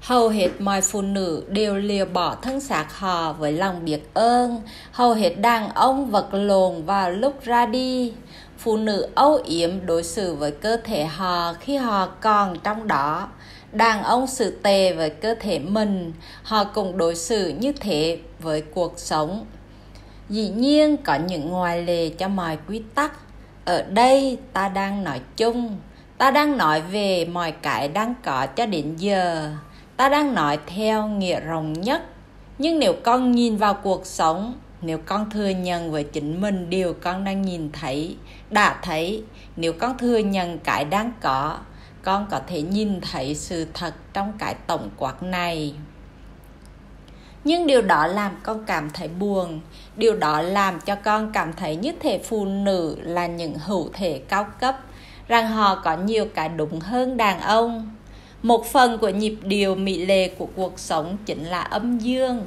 Hầu hết mọi phụ nữ đều lìa bỏ thân xác họ với lòng biết ơn. Hầu hết đàn ông vật lộn vào lúc ra đi. Phụ nữ âu yếm đối xử với cơ thể họ khi họ còn trong đó. Đàn ông xử tề với cơ thể mình, họ cũng đối xử như thế với cuộc sống. Dĩ nhiên có những ngoại lệ cho mọi quy tắc. Ở đây ta đang nói chung, ta đang nói về mọi cái đang có cho đến giờ ta đang nói theo nghĩa rộng nhất. Nhưng nếu con nhìn vào cuộc sống, nếu con thừa nhận với chính mình điều con đang nhìn thấy, đã thấy, nếu con thừa nhận cái đang có, con có thể nhìn thấy sự thật trong cái tổng quát này. Nhưng điều đó làm con cảm thấy buồn. Điều đó làm cho con cảm thấy như thể phụ nữ là những hữu thể cao cấp, rằng họ có nhiều cái đúng hơn đàn ông một phần của nhịp điệu mỹ lệ của cuộc sống chính là âm dương.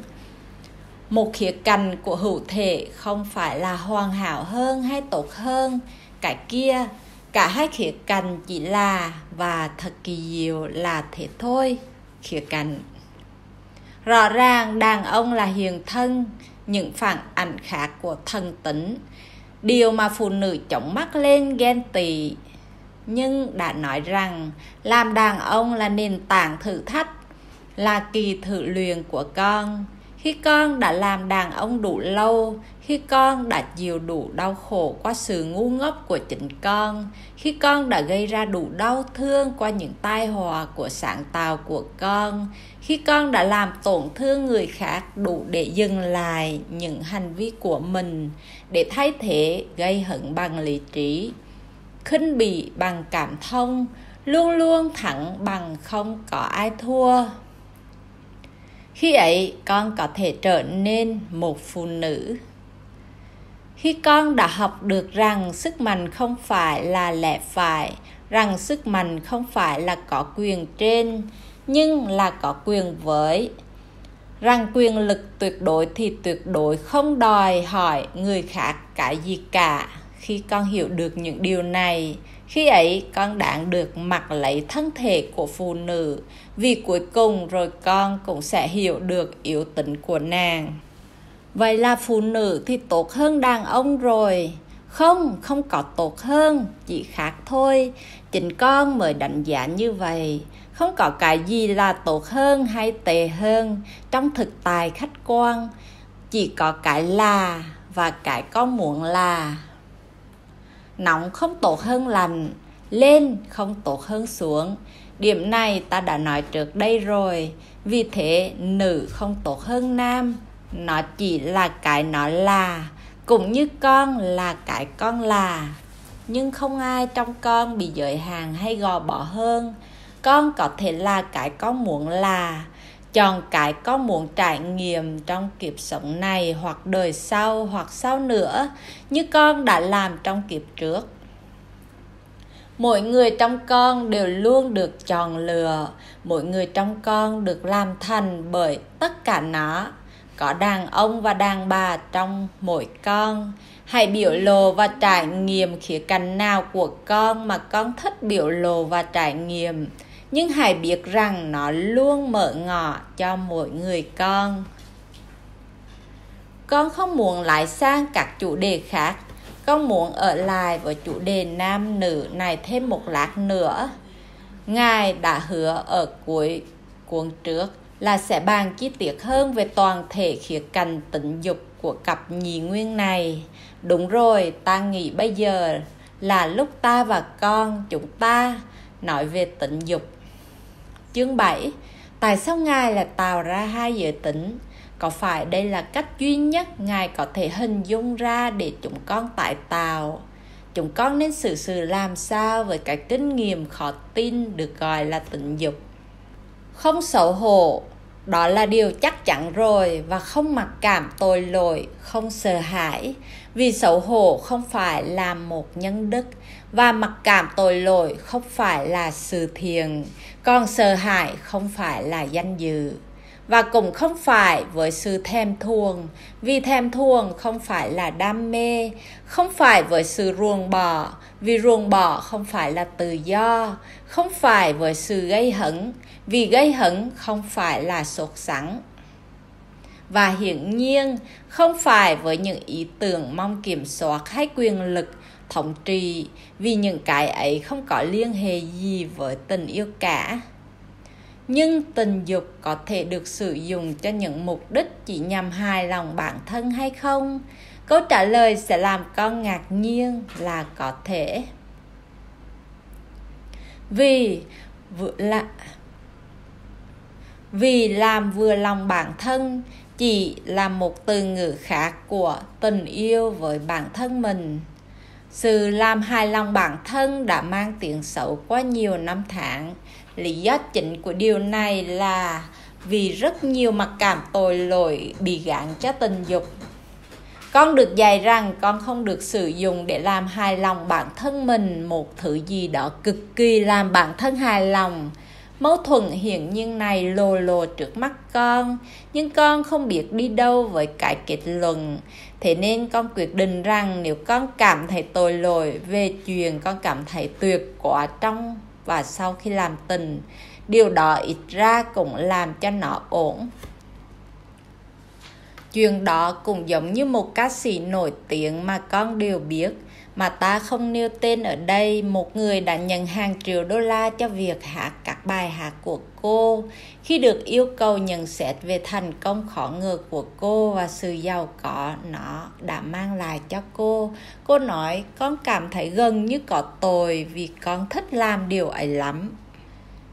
Một khía cạnh của hữu thể không phải là hoàn hảo hơn hay tốt hơn cái kia. Cả hai khía cạnh chỉ là và thật kỳ diệu là thế thôi, khía cạnh. Rõ ràng đàn ông là hiền thân, những phản ảnh khác của thần tính. Điều mà phụ nữ chống mắt lên ghen tị nhưng đã nói rằng, làm đàn ông là nền tảng thử thách, là kỳ thử luyện của con. Khi con đã làm đàn ông đủ lâu, khi con đã chịu đủ đau khổ qua sự ngu ngốc của chính con, khi con đã gây ra đủ đau thương qua những tai họa của sáng tạo của con, khi con đã làm tổn thương người khác đủ để dừng lại những hành vi của mình, để thay thế gây hận bằng lý trí khinh bỉ bằng cảm thông, luôn luôn thẳng bằng không có ai thua. Khi ấy, con có thể trở nên một phụ nữ. Khi con đã học được rằng sức mạnh không phải là lẽ phải, rằng sức mạnh không phải là có quyền trên, nhưng là có quyền với. Rằng quyền lực tuyệt đối thì tuyệt đối không đòi hỏi người khác cái gì cả khi con hiểu được những điều này. Khi ấy, con đáng được mặc lấy thân thể của phụ nữ, vì cuối cùng rồi con cũng sẽ hiểu được yếu tính của nàng. Vậy là phụ nữ thì tốt hơn đàn ông rồi. Không không có tốt hơn, chỉ khác thôi. Chính con mới đánh giá như vậy. Không có cái gì là tốt hơn hay tệ hơn trong thực tài khách quan. Chỉ có cái là và cái con muốn là nóng không tốt hơn lạnh, lên không tốt hơn xuống. Điểm này ta đã nói trước đây rồi, vì thế nữ không tốt hơn nam. Nó chỉ là cái nó là, cũng như con là cái con là. Nhưng không ai trong con bị giới hạn hay gò bỏ hơn. Con có thể là cái con muốn là chọn cái con muốn trải nghiệm trong kiếp sống này hoặc đời sau hoặc sau nữa, như con đã làm trong kiếp trước. Mỗi người trong con đều luôn được chọn lựa, mỗi người trong con được làm thành bởi tất cả nó. Có đàn ông và đàn bà trong mỗi con. Hãy biểu lộ và trải nghiệm khía cạnh nào của con mà con thích biểu lộ và trải nghiệm nhưng hãy biết rằng nó luôn mở ngỏ cho mỗi người con. Con không muốn lại sang các chủ đề khác. Con muốn ở lại với chủ đề nam nữ này thêm một lát nữa. Ngài đã hứa ở cuối cuốn trước là sẽ bàn chi tiết hơn về toàn thể khía cạnh tình dục của cặp nhị nguyên này. Đúng rồi, ta nghĩ bây giờ là lúc ta và con chúng ta nói về tình dục. Chương 7 Tại sao Ngài lại tạo ra hai giới tính? Có phải đây là cách duy nhất Ngài có thể hình dung ra để chúng con tại tạo? Chúng con nên xử sự làm sao với cái kinh nghiệm khó tin được gọi là tình dục? Không xấu hổ, đó là điều chắc chắn rồi và không mặc cảm tội lỗi, không sợ hãi. Vì xấu hổ không phải là một nhân đức và mặc cảm tội lỗi không phải là sự thiền còn sợ hãi không phải là danh dự, và cũng không phải với sự thèm thuồng, vì thèm thuồng không phải là đam mê, không phải với sự ruồng bỏ, vì ruồng bỏ không phải là tự do, không phải với sự gây hấn, vì gây hấn không phải là sốt sắng. Và hiển nhiên, không phải với những ý tưởng mong kiểm soát hay quyền lực thống trị vì những cái ấy không có liên hệ gì với tình yêu cả. Nhưng tình dục có thể được sử dụng cho những mục đích chỉ nhằm hài lòng bản thân hay không? Câu trả lời sẽ làm con ngạc nhiên là có thể. Vì vừa là, vì làm vừa lòng bản thân chỉ là một từ ngữ khác của tình yêu với bản thân mình sự làm hài lòng bản thân đã mang tiếng xấu qua nhiều năm tháng. Lý do chính của điều này là vì rất nhiều mặc cảm tội lỗi bị gán cho tình dục. Con được dạy rằng con không được sử dụng để làm hài lòng bản thân mình, một thứ gì đó cực kỳ làm bản thân hài lòng. Mâu thuẫn hiển nhiên này lồ lồ trước mắt con, nhưng con không biết đi đâu với cái kết luận thế nên con quyết định rằng nếu con cảm thấy tội lỗi về chuyện con cảm thấy tuyệt quá trong và sau khi làm tình, điều đó ít ra cũng làm cho nó ổn. Chuyện đó cũng giống như một ca sĩ nổi tiếng mà con đều biết mà ta không nêu tên ở đây, một người đã nhận hàng triệu đô la cho việc hát các bài hát của cô. Khi được yêu cầu nhận xét về thành công khó ngờ của cô và sự giàu có nó đã mang lại cho cô cô nói, con cảm thấy gần như có tội vì con thích làm điều ấy lắm.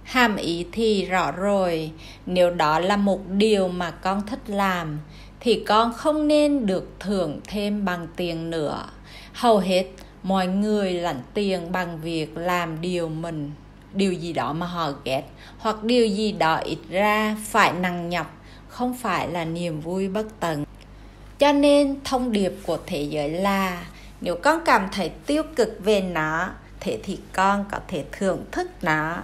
Hàm ý thì rõ rồi. Nếu đó là một điều mà con thích làm, thì con không nên được thưởng thêm bằng tiền nữa hầu hết mọi người lãnh tiền bằng việc làm điều mình, điều gì đó mà họ ghét, hoặc điều gì đó ít ra phải nặng nhọc, không phải là niềm vui bất tận. Cho nên, thông điệp của thế giới là, nếu con cảm thấy tiêu cực về nó, thế thì con có thể thưởng thức nó.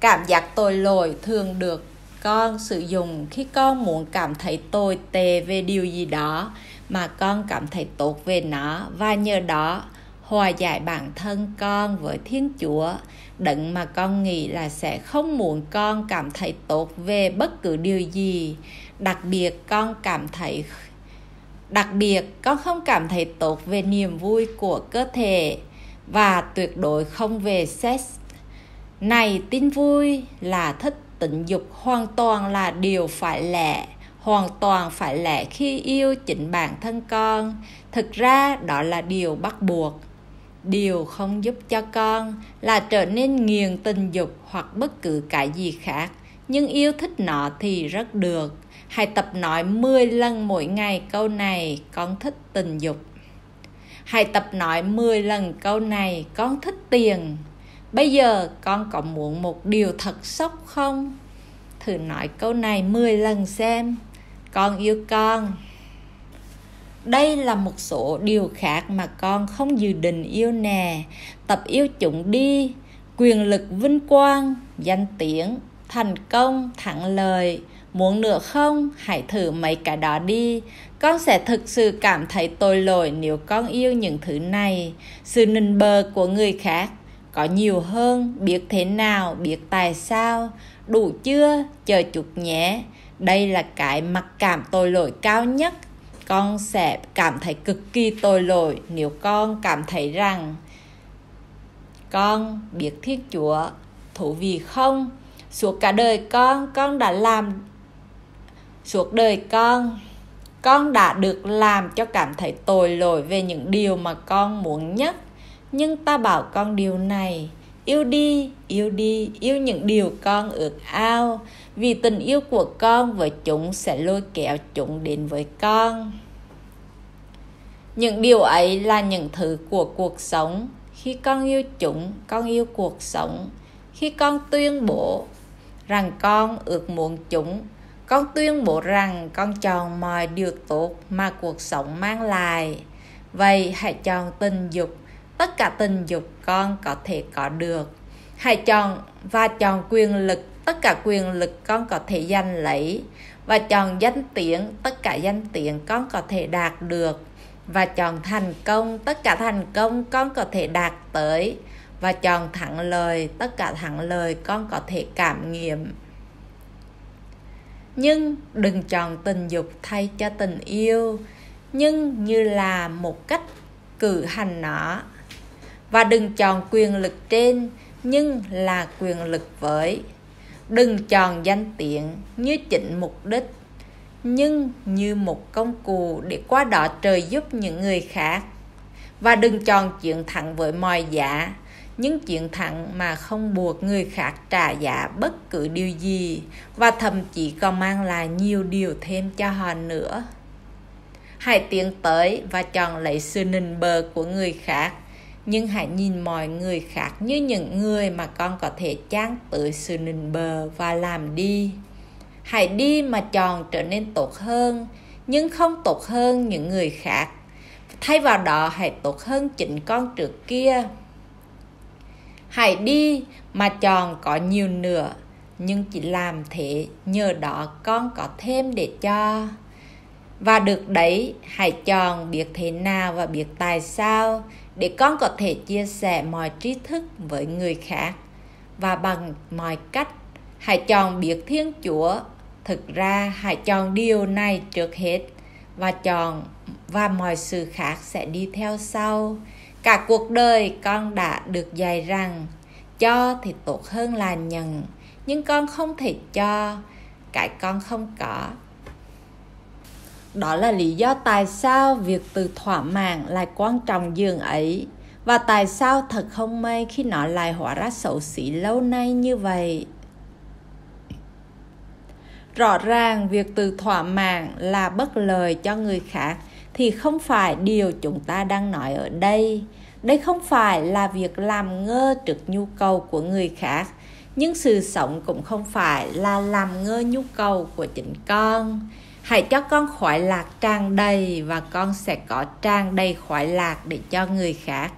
Cảm giác tội lỗi thường được con sử dụng khi con muốn cảm thấy tồi tệ về điều gì đó mà con cảm thấy tốt về nó. Và nhờ đó, hòa giải bản thân con với thiên chúa, đấng mà con nghĩ là sẽ không muốn con cảm thấy tốt về bất cứ điều gì. Đặc biệt con cảm thấy, đặc biệt con không cảm thấy tốt về niềm vui của cơ thể và tuyệt đối không về sex. Này, tin vui là thích tình dục hoàn toàn là điều phải lẽ hoàn toàn phải lẽ khi yêu chính bản thân con. Thực ra, đó là điều bắt buộc. Điều không giúp cho con là trở nên nghiền tình dục hoặc bất cứ cái gì khác. Nhưng yêu thích nó thì rất được. Hãy tập nói 10 lần mỗi ngày câu này, con thích tình dục. Hãy tập nói 10 lần câu này, con thích tiền. Bây giờ con có muốn một điều thật sốc không? Thử nói câu này 10 lần xem con yêu con. Đây là một số điều khác mà con không dự định yêu nè. Tập yêu chúng đi. Quyền lực vinh quang danh tiếng thành công thẳng lời, muốn nữa không? Hãy thử mấy cái đó đi. Con sẽ thực sự cảm thấy tội lỗi nếu con yêu những thứ này. Sự nịnh bờ của người khác có nhiều hơn. Biết thế nào? Biết tại sao? Đủ chưa? Chờ chút nhé đây là cái mặc cảm tội lỗi cao nhất. Con sẽ cảm thấy cực kỳ tội lỗi nếu con cảm thấy rằng con biết thiên chúa thú vị không? Suốt cả đời con con đã làm, suốt đời con con đã được làm cho cảm thấy tội lỗi về những điều mà con muốn nhất. Nhưng ta bảo con điều này, yêu đi yêu đi, yêu những điều con ước ao vì tình yêu của con với chúng sẽ lôi kéo chúng đến với con. Những điều ấy là những thứ của cuộc sống. Khi con yêu chúng, con yêu cuộc sống. Khi con tuyên bố rằng con ước muốn chúng, con tuyên bố rằng con chọn mọi điều tốt mà cuộc sống mang lại. Vậy hãy chọn tình dục. Tất cả tình dục con có thể có được. Hãy chọn và chọn quyền lực tất cả quyền lực con có thể giành lấy, và chọn danh tiếng, tất cả danh tiếng con có thể đạt được, và chọn thành công, tất cả thành công con có thể đạt tới, và chọn thẳng lời tất cả thẳng lời con có thể cảm nghiệm. Nhưng đừng chọn tình dục thay cho tình yêu, nhưng như là một cách cử hành nó. Và đừng chọn quyền lực trên, nhưng là quyền lực với đừng tròn danh tiện như chỉnh mục đích, nhưng như một công cụ để qua đó trời giúp những người khác. Và đừng tròn chuyện thẳng với mọi giá những chuyện thẳng mà không buộc người khác trả giá bất cứ điều gì, và thậm chí còn mang lại nhiều điều thêm cho họ nữa. Hãy tiến tới và chọn lấy sự nịnh bờ của người khác nhưng hãy nhìn mọi người khác như những người mà con có thể chán tới sự nịnh bờ và làm đi. Hãy đi mà chọn trở nên tốt hơn, nhưng không tốt hơn những người khác. Thay vào đó, hãy tốt hơn chính con trước kia. Hãy đi mà chọn có nhiều nữa nhưng chỉ làm thế nhờ đó con có thêm để cho. Và được đấy, hãy chọn biết thế nào và biết tại sao để con có thể chia sẻ mọi trí thức với người khác. Và bằng mọi cách, hãy chọn biết thiên chúa. Thực ra, hãy chọn điều này trước hết và chọn, và mọi sự khác sẽ đi theo sau. Cả cuộc đời con đã được dạy rằng, cho thì tốt hơn là nhận, nhưng con không thể cho, cái con không có đó là lý do tại sao việc từ thỏa mãn lại quan trọng dường ấy. Và tại sao thật không may khi nó lại hóa ra xấu xí lâu nay như vậy? Rõ ràng việc từ thỏa mãn là bất lợi cho người khác thì không phải điều chúng ta đang nói ở đây. Đây không phải là việc làm ngơ trước nhu cầu của người khác, nhưng sự sống cũng không phải là làm ngơ nhu cầu của chính con hãy cho con khoái lạc tràn đầy và con sẽ có tràn đầy khoái lạc để cho người khác.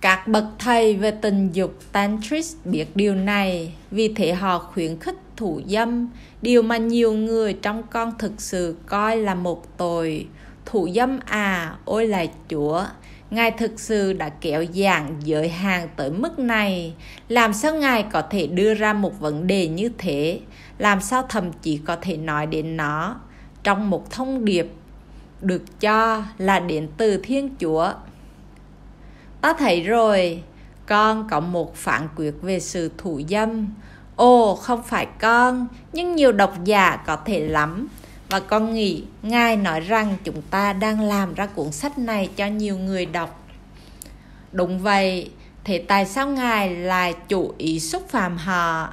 Các bậc thầy về tình dục tantric biết điều này, vì thế họ khuyến khích thủ dâm. Điều mà nhiều người trong con thực sự coi là một tội. Thủ dâm à ôi là chúa, ngài thực sự đã kéo giảm giới hạn tới mức này. Làm sao ngài có thể đưa ra một vấn đề như thế? Làm sao thậm chí có thể nói đến nó? Trong một thông điệp được cho là đến từ thiên chúa. Ta thấy rồi, con có một phản quyết về sự thủ dâm. Ồ, không phải con, nhưng nhiều độc giả có thể lắm. Và con nghĩ ngài nói rằng chúng ta đang làm ra cuốn sách này cho nhiều người đọc. Đúng vậy, thế tại sao ngài lại chủ ý xúc phạm họ?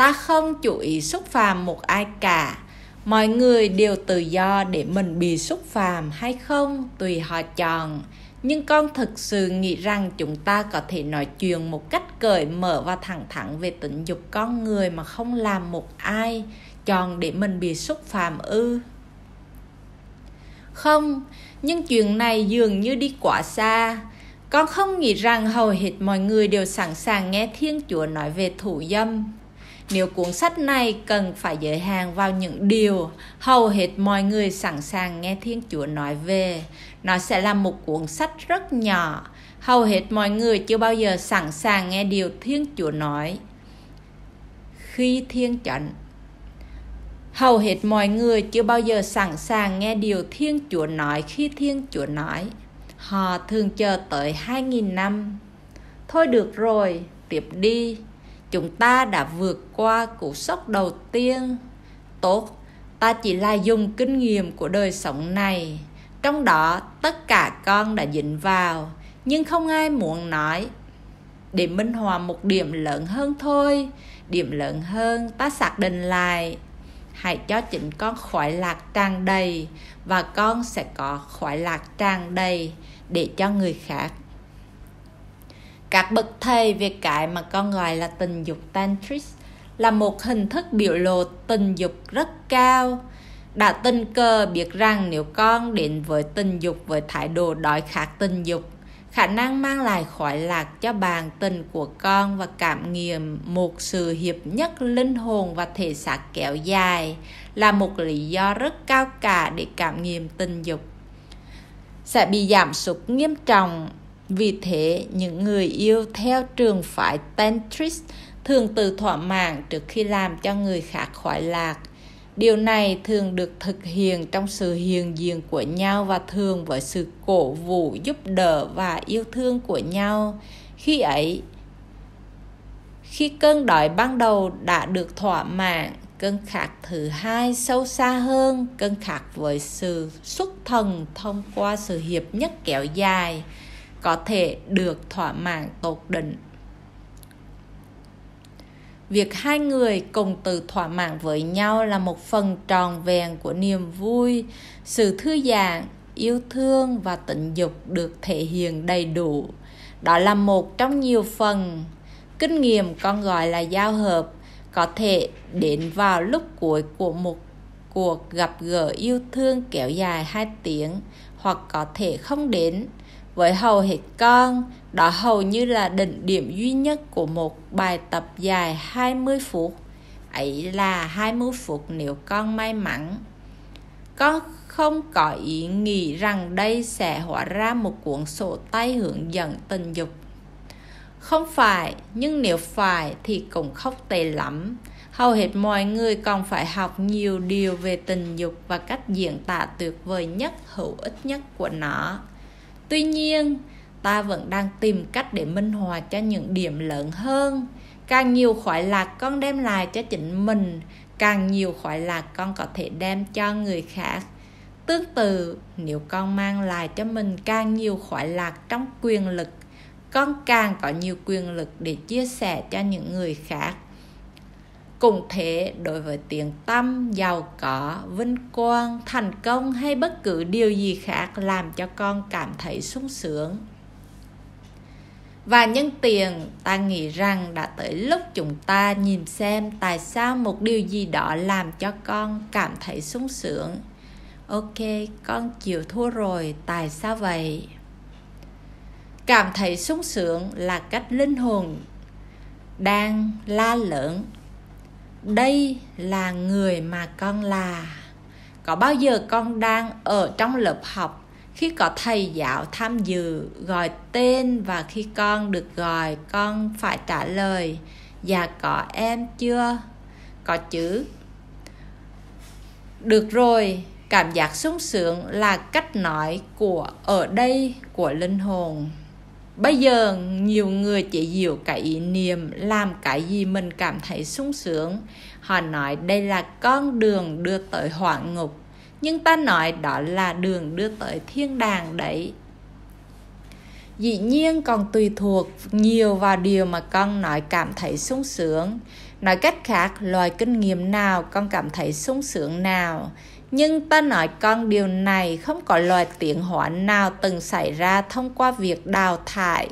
Ta không chủ ý xúc phạm một ai cả. Mọi người đều tự do để mình bị xúc phạm hay không tùy họ chọn. Nhưng con thực sự nghĩ rằng chúng ta có thể nói chuyện một cách cởi mở và thẳng thắn về tình dục con người mà không làm một ai chọn để mình bị xúc phạm ư? Không, nhưng chuyện này dường như đi quá xa. Con không nghĩ rằng hầu hết mọi người đều sẵn sàng nghe thiên chúa nói về thủ dâm nếu cuốn sách này cần phải giới hạn vào những điều hầu hết mọi người sẵn sàng nghe Thiên Chúa nói về, nó sẽ là một cuốn sách rất nhỏ. Hầu hết mọi người chưa bao giờ sẵn sàng nghe điều Thiên Chúa nói. Khi Thiên chánh Hầu hết mọi người chưa bao giờ sẵn sàng nghe điều Thiên Chúa nói khi Thiên Chúa nói. Họ thường chờ tới 2.000 năm. Thôi được rồi, tiếp đi chúng ta đã vượt qua cú sốc đầu tiên. Tốt, ta chỉ là dùng kinh nghiệm của đời sống này. Trong đó, tất cả con đã dính vào, nhưng không ai muốn nói. Để minh họa một điểm lớn hơn thôi, điểm lớn hơn ta xác định lại. Hãy cho chính con khoái lạc tràn đầy và con sẽ có khoái lạc tràn đầy để cho người khác các bậc thầy về cái mà con gọi là tình dục tantric là một hình thức biểu lộ tình dục rất cao. Đã tình cờ biết rằng nếu con đến với tình dục với thái độ đói khát tình dục, khả năng mang lại khoái lạc cho bàn tình của con và cảm nghiệm một sự hiệp nhất linh hồn và thể xác kéo dài là một lý do rất cao cả để cảm nghiệm tình dục. Sẽ bị giảm sút nghiêm trọng vì thế, những người yêu theo trường phái tantric thường tự thỏa mãn trước khi làm cho người khác khoái lạc. Điều này thường được thực hiện trong sự hiện diện của nhau và thường với sự cổ vũ giúp đỡ và yêu thương của nhau. Khi ấy, khi cơn đói ban đầu đã được thỏa mãn, cơn khát thứ hai sâu xa hơn, cơn khát với sự xuất thần thông qua sự hiệp nhất kéo dài có thể được thỏa mãn tột định việc hai người cùng tự thỏa mãn với nhau là một phần tròn vẹn của niềm vui, sự thư giãn, yêu thương và tình dục được thể hiện đầy đủ. Đó là một trong nhiều phần kinh nghiệm con gọi là giao hợp có thể đến vào lúc cuối của một cuộc gặp gỡ yêu thương kéo dài hai tiếng hoặc có thể không đến với hầu hết con, đó hầu như là đỉnh điểm duy nhất của một bài tập dài 20 phút. Ấy là 20 phút nếu con may mắn. Con không có ý nghĩ rằng đây sẽ hóa ra một cuốn sổ tay hướng dẫn tình dục. Không phải, nhưng nếu phải thì cũng không tệ lắm. Hầu hết mọi người còn phải học nhiều điều về tình dục và cách diễn tả tuyệt vời nhất, hữu ích nhất của nó tuy nhiên, ta vẫn đang tìm cách để minh họa cho những điểm lớn hơn. Càng nhiều khoái lạc con đem lại cho chính mình, càng nhiều khoái lạc con có thể đem cho người khác. Tương tự, nếu con mang lại cho mình càng nhiều khoái lạc trong quyền lực, con càng có nhiều quyền lực để chia sẻ cho những người khác cũng thế, đối với tiếng tâm giàu có, vinh quang, thành công hay bất cứ điều gì khác làm cho con cảm thấy sung sướng. Và nhân tiền ta nghĩ rằng đã tới lúc chúng ta nhìn xem tại sao một điều gì đó làm cho con cảm thấy sung sướng. Ok, con chịu thua rồi, tại sao vậy? Cảm thấy sung sướng là cách linh hồn đang la lớn đây là người mà con là. Có bao giờ con đang ở trong lớp học khi có thầy giáo tham dự gọi tên và khi con được gọi, con phải trả lời dạ có em chưa? Có chứ. Được rồi, cảm giác sung sướng là cách nói của ở đây của linh hồn bây giờ nhiều người chỉ hiểu cái ý niệm làm cái gì mình cảm thấy sung sướng. Họ nói đây là con đường đưa tới hỏa ngục, nhưng ta nói đó là đường đưa tới thiên đàng đấy. Dĩ nhiên còn tùy thuộc nhiều vào điều mà con nói cảm thấy sung sướng. Nói cách khác loài kinh nghiệm nào con cảm thấy sung sướng nào? Nhưng ta nói con điều này không có loài tiến hóa nào từng xảy ra thông qua việc đào thải.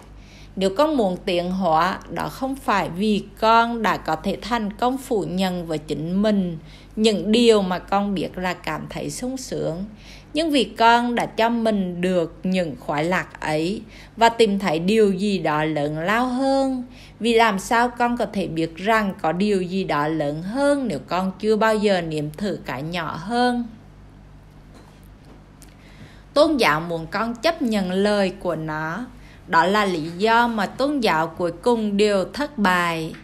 Nếu con muốn tiến hóa, đó không phải vì con đã có thể thành công phủ nhận với chính mình. Những điều mà con biết là cảm thấy sung sướng. Nhưng vì con đã cho mình được những khoái lạc ấy và tìm thấy điều gì đó lớn lao hơn vì làm sao con có thể biết rằng có điều gì đó lớn hơn nếu con chưa bao giờ nếm thử cái nhỏ hơn? Tôn giáo muốn con chấp nhận lời của nó. Đó là lý do mà tôn giáo cuối cùng đều thất bại.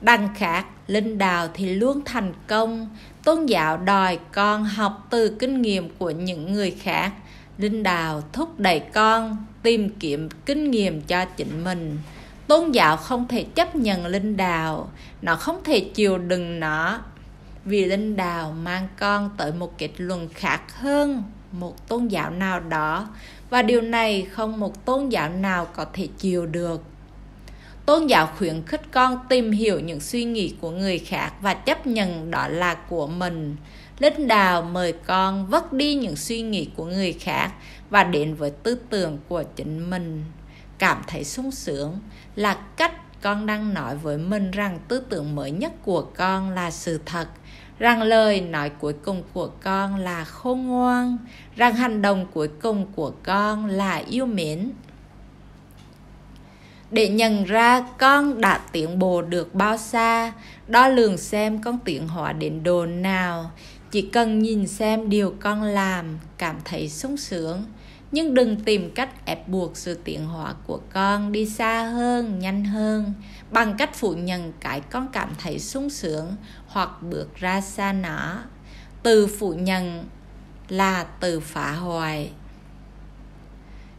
Đằng khác, linh đào thì luôn thành công. Tôn giáo đòi con học từ kinh nghiệm của những người khác. Linh đào thúc đẩy con tìm kiếm kinh nghiệm cho chính mình tôn giáo không thể chấp nhận linh đạo, nó không thể chịu đựng nó. Vì linh đạo mang con tới một kết luận khác hơn một tôn giáo nào đó, và điều này không một tôn giáo nào có thể chịu được. Tôn giáo khuyến khích con tìm hiểu những suy nghĩ của người khác và chấp nhận đó là của mình. Linh đạo mời con vất đi những suy nghĩ của người khác và đến với tư tưởng của chính mình cảm thấy sung sướng là cách con đang nói với mình rằng tư tưởng mới nhất của con là sự thật, rằng lời nói cuối cùng của con là khôn ngoan, rằng hành động cuối cùng của con là yêu mến. Để nhận ra con đã tiến bộ được bao xa, đo lường xem con tiến hóa đến độ nào, chỉ cần nhìn xem điều con làm, cảm thấy sung sướng nhưng đừng tìm cách ép buộc sự tiến hóa của con đi xa hơn, nhanh hơn. Bằng cách phủ nhận cái con cảm thấy sung sướng hoặc bước ra xa nó. Từ phủ nhận là từ phá hoại.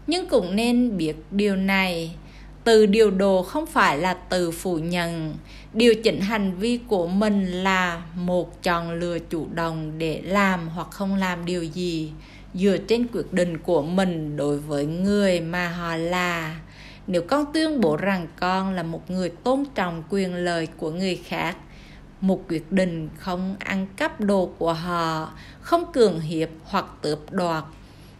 Nhưng cũng nên biết điều này. Từ điều đồ không phải là từ phủ nhận. Điều chỉnh hành vi của mình là một chọn lựa chủ động để làm hoặc không làm điều gì dựa trên quyết định của mình đối với người mà họ là. Nếu con tuyên bố rằng con là một người tôn trọng quyền lợi của người khác, một quyết định không ăn cắp đồ của họ, không cường hiệp hoặc tước đoạt,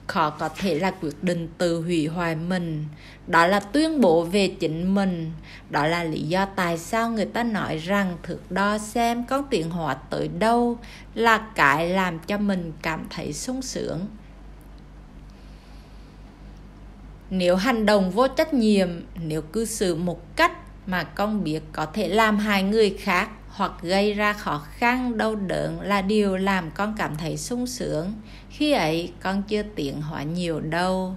khó có thể là quyết định tự hủy hoại mình. Đó là tuyên bố về chính mình. Đó là lý do tại sao người ta nói rằng thước đo xem con tiến hóa tới đâu là cái làm cho mình cảm thấy sung sướng. Nếu hành động vô trách nhiệm, nếu cư xử một cách mà con biết có thể làm hại người khác hoặc gây ra khó khăn, đau đớn là điều làm con cảm thấy sung sướng. Khi ấy, con chưa tiến hóa nhiều đâu.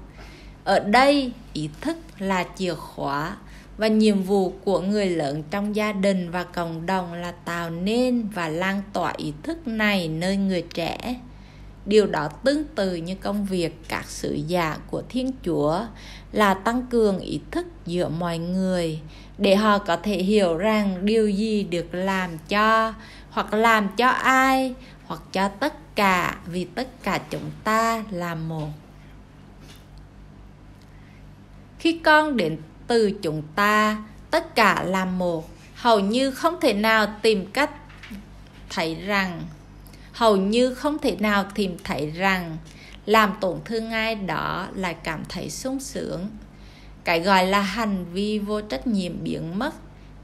Ở đây, ý thức là chìa khóa và nhiệm vụ của người lớn trong gia đình và cộng đồng là tạo nên và lan tỏa ý thức này nơi người trẻ điều đó tương tự như công việc các sứ giả của thiên chúa là tăng cường ý thức giữa mọi người để họ có thể hiểu rằng điều gì được làm cho hoặc làm cho ai hoặc cho tất cả, vì tất cả chúng ta là một. Khi con đến từ chúng ta, tất cả là một. Hầu như không thể nào tìm cách thấy rằng hầu như không thể nào tìm thấy rằng làm tổn thương ai đó lại cảm thấy sung sướng. Cái gọi là hành vi vô trách nhiệm biến mất.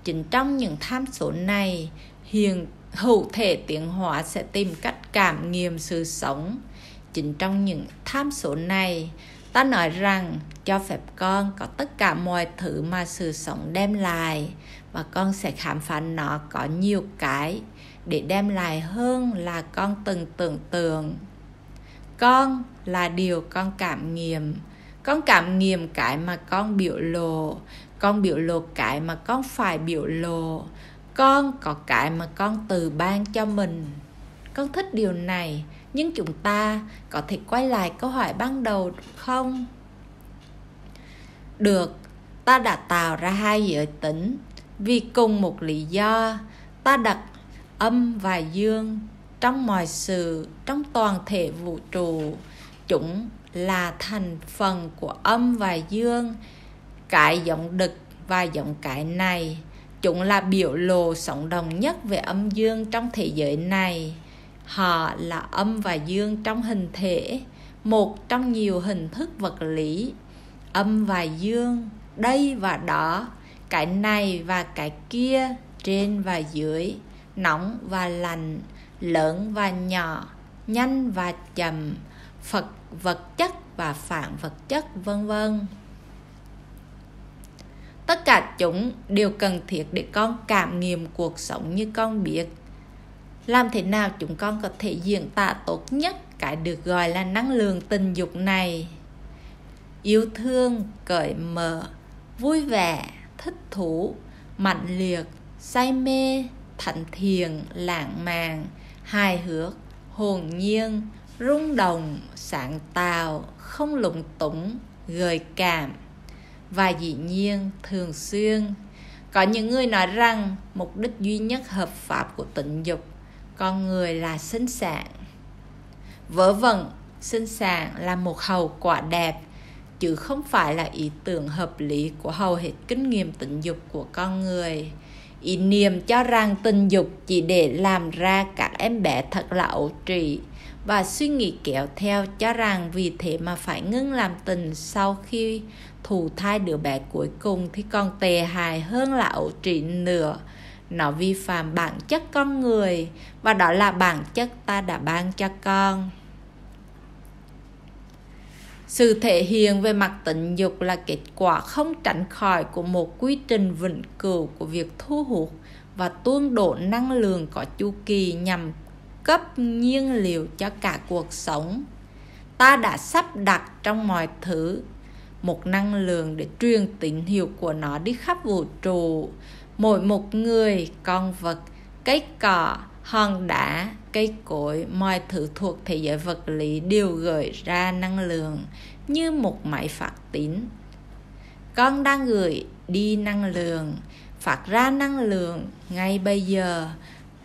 Chính trong những tham số này, hiện hữu thể tiến hóa sẽ tìm cách cảm nghiệm sự sống. Chính trong những tham số này, ta nói rằng cho phép con có tất cả mọi thứ mà sự sống đem lại, và con sẽ khám phá nó có nhiều cái để đem lại hơn là con từng tưởng tượng. Con là điều con cảm nghiệm. Con cảm nghiệm cái mà con biểu lộ. Con biểu lộ cái mà con phải biểu lộ. Con có cái mà con từ ban cho mình. Con thích điều này, nhưng chúng ta có thể quay lại câu hỏi ban đầu không? Được, ta đã tạo ra hai giới tính. Vì cùng một lý do, ta đặt âm và dương trong mọi sự, trong toàn thể vũ trụ. Chúng là thành phần của âm và dương, cái giọng đực và giọng cái này. Chúng là biểu lộ sống động nhất về âm dương trong thế giới này. Họ là âm và dương trong hình thể, một trong nhiều hình thức vật lý. Âm và dương, đây và đó, cái này và cái kia, trên và dưới nóng và lạnh, lớn và nhỏ, nhanh và chậm, phật vật chất và phản vật chất, vân vân. Tất cả chúng đều cần thiết để con cảm nghiệm cuộc sống như con biết. Làm thế nào chúng con có thể diễn tả tốt nhất cái được gọi là năng lượng tình dục này? Yêu thương, cởi mở, vui vẻ, thích thú, mạnh liệt, say mê thạnh thiền, lãng mạn, hài hước, hồn nhiên, rung động, sáng tạo, không lụng túng, gợi cảm. Và dĩ nhiên, thường xuyên. Có những người nói rằng mục đích duy nhất hợp pháp của tình dục, con người là sinh sản. Vớ vẩn, sinh sản là một hậu quả đẹp, chứ không phải là ý tưởng hợp lý của hầu hết kinh nghiệm tình dục của con người ý niệm cho rằng tình dục chỉ để làm ra các em bé thật là ấu trĩ. Và suy nghĩ kéo theo cho rằng vì thế mà phải ngưng làm tình sau khi thụ thai đứa bé cuối cùng thì còn tệ hại hơn là ấu trĩ nữa. Nó vi phạm bản chất con người và đó là bản chất ta đã ban cho con sự thể hiện về mặt tình dục là kết quả không tránh khỏi của một quy trình vĩnh cửu của việc thu hút và tuôn đổ năng lượng có chu kỳ nhằm cấp nhiên liệu cho cả cuộc sống. Ta đã sắp đặt trong mọi thứ một năng lượng để truyền tín hiệu của nó đi khắp vũ trụ. Mỗi một người, con vật, cây cỏ hòn đá, cây cối, mọi thứ thuộc thế giới vật lý đều gửi ra năng lượng như một máy phát tín. Con đang gửi đi năng lượng, phát ra năng lượng ngay bây giờ.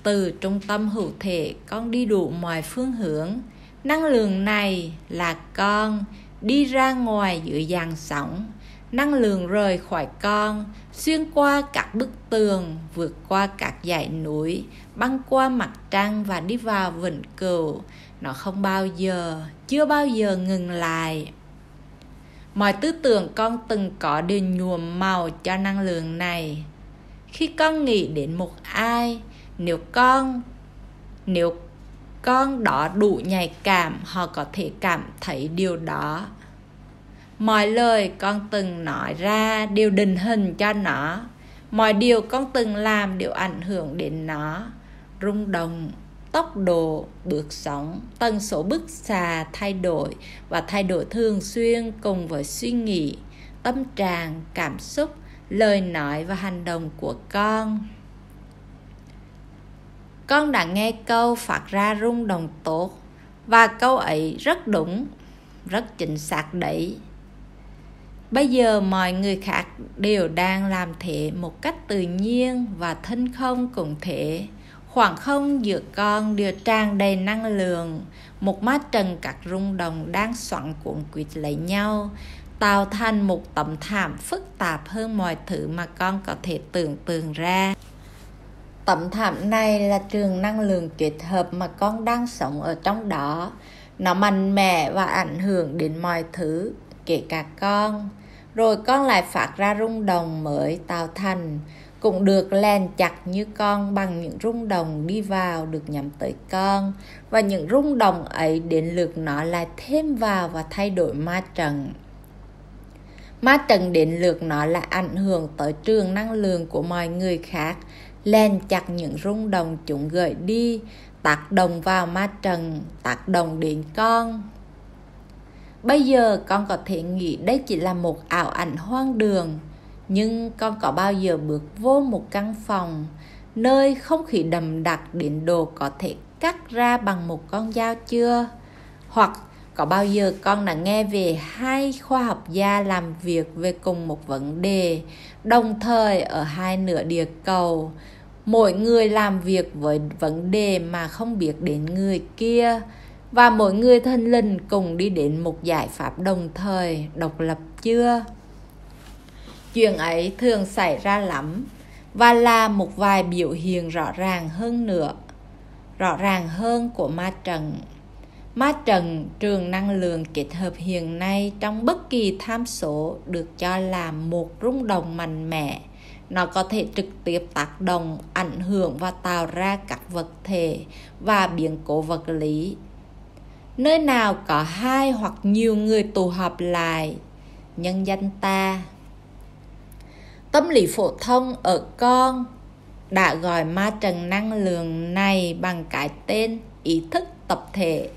Từ trung tâm hữu thể, con đi đủ mọi phương hướng. Năng lượng này là con đi ra ngoài giữa dàn sóng năng lượng rời khỏi con, xuyên qua các bức tường, vượt qua các dãy núi, băng qua mặt trăng và đi vào vịnh cửu. Nó không bao giờ, chưa bao giờ ngừng lại. Mọi tư tưởng con từng có đều nhuộm màu cho năng lượng này. Khi con nghĩ đến một ai, nếu con nếu con đó đủ nhạy cảm, họ có thể cảm thấy điều đó mọi lời con từng nói ra đều định hình cho nó. Mọi điều con từng làm đều ảnh hưởng đến nó. Rung động, tốc độ, bước sóng, tần số bức xạ thay đổi và thay đổi thường xuyên cùng với suy nghĩ, tâm trạng, cảm xúc, lời nói và hành động của con. Con đã nghe câu phát ra rung động tốt và câu ấy rất đúng, rất chính xác đấy bây giờ mọi người khác đều đang làm thế một cách tự nhiên và thân không cũng thế. Khoảng không giữa con đều tràn đầy năng lượng. Một mắt trần các rung động đang xoắn cuộn quýt lấy nhau, tạo thành một tấm thảm phức tạp hơn mọi thứ mà con có thể tưởng tượng ra. Tấm thảm này là trường năng lượng kết hợp mà con đang sống ở trong đó. Nó mạnh mẽ và ảnh hưởng đến mọi thứ, kể cả con rồi con lại phát ra rung đồng mới tạo thành, cũng được len chặt như con bằng những rung đồng đi vào được nhắm tới con. Và những rung đồng ấy đến lượt nó lại thêm vào và thay đổi ma trận. Ma trận đến lượt nó lại ảnh hưởng tới trường năng lượng của mọi người khác len chặt những rung đồng chúng gửi đi, tác động vào ma trần tác động đến con bây giờ con có thể nghĩ đây chỉ là một ảo ảnh hoang đường, nhưng con có bao giờ bước vô một căn phòng, nơi không khí đầm đặc đến đồ có thể cắt ra bằng một con dao chưa? Hoặc có bao giờ con đã nghe về hai khoa học gia làm việc về cùng một vấn đề, đồng thời ở hai nửa địa cầu, mỗi người làm việc với vấn đề mà không biết đến người kia? Và mỗi người thân linh cùng đi đến một giải pháp đồng thời, độc lập chưa? Chuyện ấy thường xảy ra lắm, và là một vài biểu hiện rõ ràng hơn nữa. Rõ ràng hơn của ma trận ma trận trường năng lượng kết hợp hiện nay trong bất kỳ tham số được cho là một rung động mạnh mẽ. Nó có thể trực tiếp tác động, ảnh hưởng và tạo ra các vật thể và biến cố vật lý nơi nào có hai hoặc nhiều người tụ họp lại, nhân danh ta. Tâm lý phổ thông ở con đã gọi ma trần năng lượng này bằng cái tên ý thức tập thể.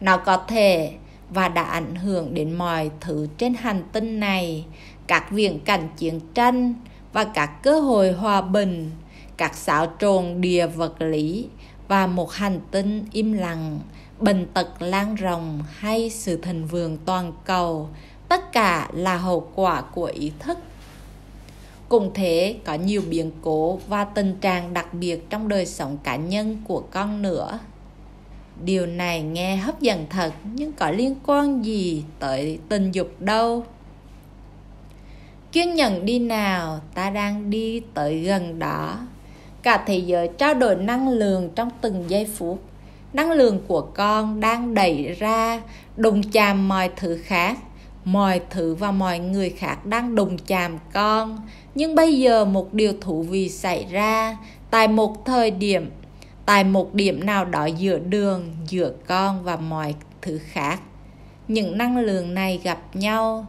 Nó có thể và đã ảnh hưởng đến mọi thứ trên hành tinh này, các viễn cảnh chiến tranh và các cơ hội hòa bình, các xáo trộn địa vật lý và một hành tinh im lặng bệnh tật lan rộng hay sự thịnh vượng toàn cầu, tất cả là hậu quả của ý thức. Cùng thế, có nhiều biến cố và tình trạng đặc biệt trong đời sống cá nhân của con nữa. Điều này nghe hấp dẫn thật, nhưng có liên quan gì tới tình dục đâu? Kiên nhẫn đi nào, ta đang đi tới gần đó. Cả thế giới trao đổi năng lượng trong từng giây phút năng lượng của con đang đẩy ra, đụng chạm mọi thứ khác. Mọi thứ và mọi người khác đang đụng chạm con. Nhưng bây giờ một điều thú vị xảy ra. Tại một thời điểm, tại một điểm nào đó giữa đường, giữa con và mọi thứ khác, những năng lượng này gặp nhau.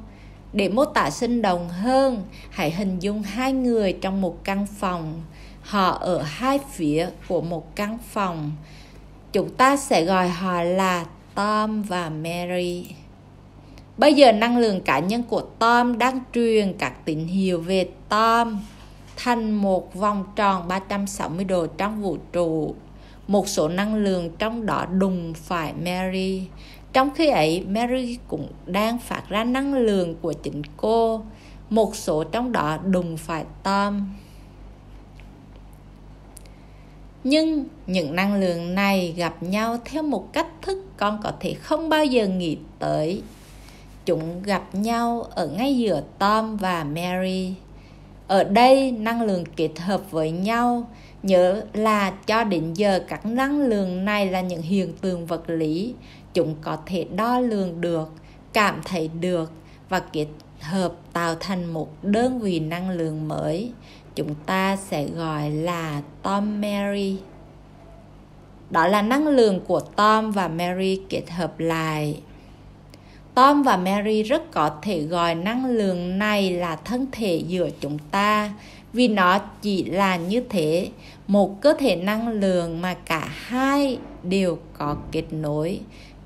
Để mô tả sinh động hơn, hãy hình dung hai người trong một căn phòng. Họ ở hai phía của một căn phòng chúng ta sẽ gọi họ là tom và mary bây giờ năng lượng cá nhân của tom đang truyền các tín hiệu về tom thành một vòng tròn 360 độ trong vũ trụ một số năng lượng trong đó đùng phải Mary. Trong khi ấy, Mary cũng đang phát ra năng lượng của chính cô. Một số trong đó đùng phải Tom. Nhưng những năng lượng này gặp nhau theo một cách thức con có thể không bao giờ nghĩ tới. Chúng gặp nhau ở ngay giữa Tom và Mary. Ở đây, năng lượng kết hợp với nhau Nhớ là cho đến giờ các năng lượng này là những hiện tượng vật lý, chúng có thể đo lường được, cảm thấy được và kết hợp tạo thành một đơn vị năng lượng mới. Chúng ta sẽ gọi là Tom Mary. Đó là năng lượng của Tom và Mary kết hợp lại. Tom và Mary rất có thể gọi năng lượng này là thân thể giữa chúng ta, vì nó chỉ là như thế một cơ thể năng lượng mà cả hai đều có kết nối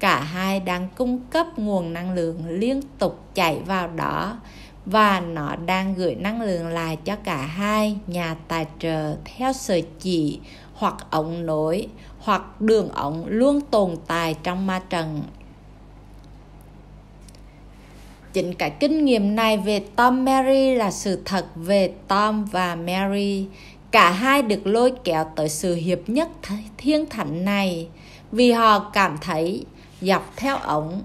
cả hai đang cung cấp nguồn năng lượng liên tục chạy vào đó và nó đang gửi năng lượng lại cho cả hai nhà tài trợ theo sợi chỉ hoặc ống nối hoặc đường ống luôn tồn tại trong ma trận Chính cái kinh nghiệm này về Tom Mary là sự thật về Tom và Mary. Cả hai được lôi kéo tới sự hiệp nhất thiên thánh này vì họ cảm thấy dọc theo ống,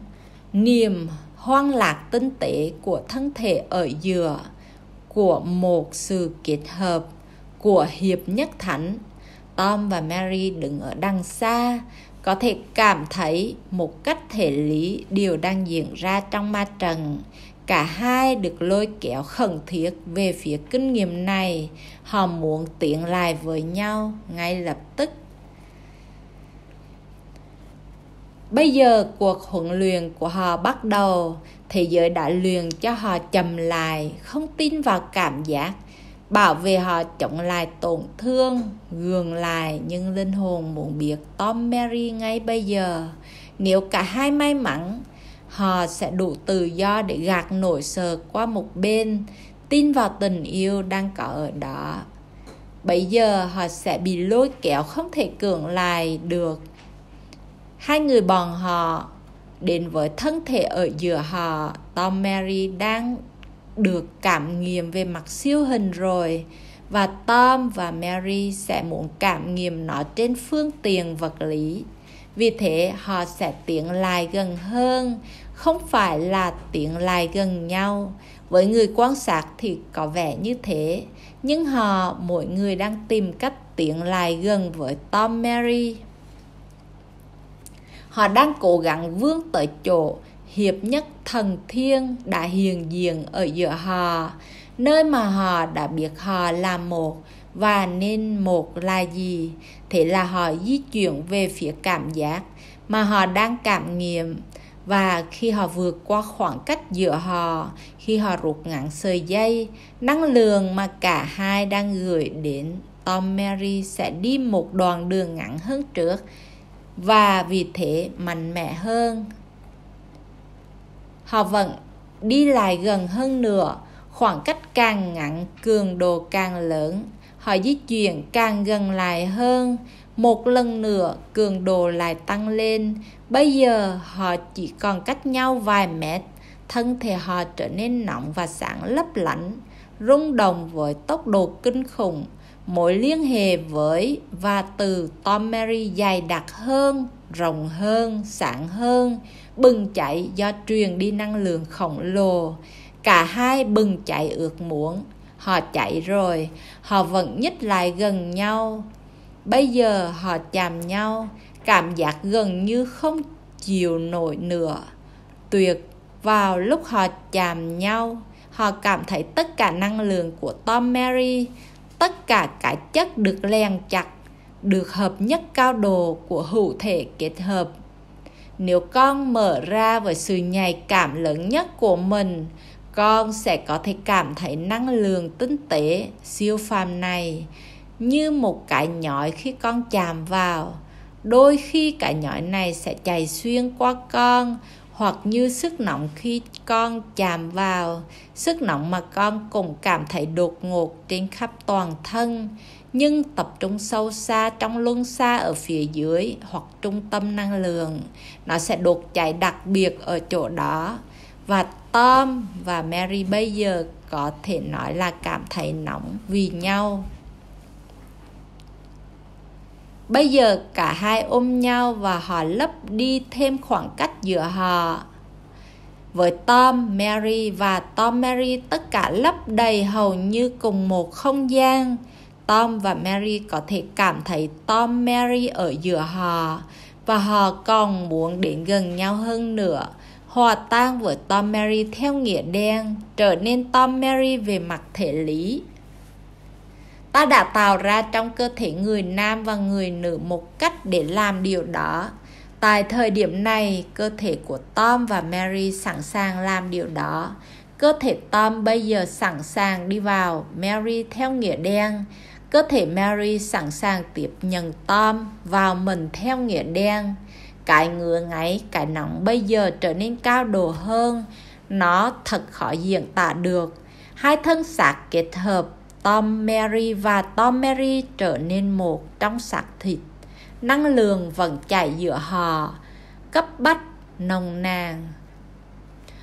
niềm hoang lạc tinh tế của thân thể ở giữa, của một sự kết hợp của hiệp nhất thánh. Tom và Mary đứng ở đằng xa, có thể cảm thấy một cách thể lý điều đang diễn ra trong ma trận. Cả hai được lôi kéo khẩn thiết về phía kinh nghiệm này. Họ muốn tiến lại với nhau ngay lập tức. Bây giờ cuộc huấn luyện của họ bắt đầu. Thế giới đã luyện cho họ chậm lại, không tin vào cảm giác. Bảo vệ họ chống lại tổn thương gường lại nhưng linh hồn muốn biết Tom Mary ngay bây giờ. Nếu cả hai may mắn, họ sẽ đủ tự do để gạt nỗi sợ qua một bên. Tin vào tình yêu đang có ở đó. Bây giờ họ sẽ bị lôi kéo không thể cưỡng lại được hai người bọn họ đến với thân thể ở giữa họ Tom Mary đang được cảm nghiệm về mặt siêu hình rồi và Tom và Mary sẽ muốn cảm nghiệm nó trên phương tiện vật lý. Vì thế họ sẽ tiến lại gần hơn, không phải là tiến lại gần nhau. Với người quan sát thì có vẻ như thế, nhưng họ mỗi người đang tìm cách tiến lại gần với Tom Mary. Họ đang cố gắng vươn tới chỗ hiệp nhất thần thiên đã hiện diện ở giữa họ, nơi mà họ đã biết họ là một và nên một là gì. Thế là họ di chuyển về phía cảm giác mà họ đang cảm nghiệm. Và khi họ vượt qua khoảng cách giữa họ, khi họ rút ngắn sợi dây, năng lượng mà cả hai đang gửi đến, Tom Mary sẽ đi một đoạn đường ngắn hơn trước và vì thế mạnh mẽ hơn. Họ vẫn đi lại gần hơn nữa. Khoảng cách càng ngắn, cường độ càng lớn. Họ di chuyển càng gần lại hơn. Một lần nữa, cường độ lại tăng lên. Bây giờ, họ chỉ còn cách nhau vài mét. Thân thể họ trở nên nóng và sáng lấp lánh, rung động với tốc độ kinh khủng mối liên hệ với và từ Tom Mary dày đặc hơn, rộng hơn, sáng hơn, bừng chạy do truyền đi năng lượng khổng lồ. Cả hai bừng chạy ước muốn. Họ chạy rồi, họ vẫn nhích lại gần nhau. Bây giờ họ chạm nhau, cảm giác gần như không chịu nổi nữa. Tuyệt vào lúc họ chạm nhau, họ cảm thấy tất cả năng lượng của Tom Mary tất cả cả chất được len chặt, được hợp nhất cao độ của hữu thể kết hợp. Nếu con mở ra với sự nhạy cảm lớn nhất của mình, con sẽ có thể cảm thấy năng lượng tinh tế, siêu phàm này. Như một cái nhói khi con chạm vào, đôi khi cái nhói này sẽ chạy xuyên qua con hoặc như sức nóng khi con chạm vào. Sức nóng mà con cũng cảm thấy đột ngột trên khắp toàn thân, nhưng tập trung sâu xa trong luân xa ở phía dưới hoặc trung tâm năng lượng. Nó sẽ đột chạy đặc biệt ở chỗ đó. Và Tom và Mary bây giờ có thể nói là cảm thấy nóng vì nhau. Bây giờ cả hai ôm nhau và họ lấp đi thêm khoảng cách giữa họ. Với Tom, Mary và Tom Mary tất cả lấp đầy hầu như cùng một không gian. Tom và Mary có thể cảm thấy Tom Mary ở giữa họ và họ còn muốn đến gần nhau hơn nữa. Hòa tan với Tom Mary theo nghĩa đen, trở nên Tom Mary về mặt thể lý ta đã tạo ra trong cơ thể người nam và người nữ một cách để làm điều đó. Tại thời điểm này, cơ thể của tom và mary sẵn sàng làm điều đó. Cơ thể tom bây giờ sẵn sàng đi vào, mary theo nghĩa đen. Cơ thể mary sẵn sàng tiếp nhận tom vào mình theo nghĩa đen. Cái ngứa ngáy, cái nóng bây giờ trở nên cao độ hơn. Nó thật khó diễn tả được. Hai thân xác kết hợp Tom Mary và Tom Mary trở nên một trong xác thịt. Năng lượng vẫn chảy giữa họ, cấp bách, nồng nàn.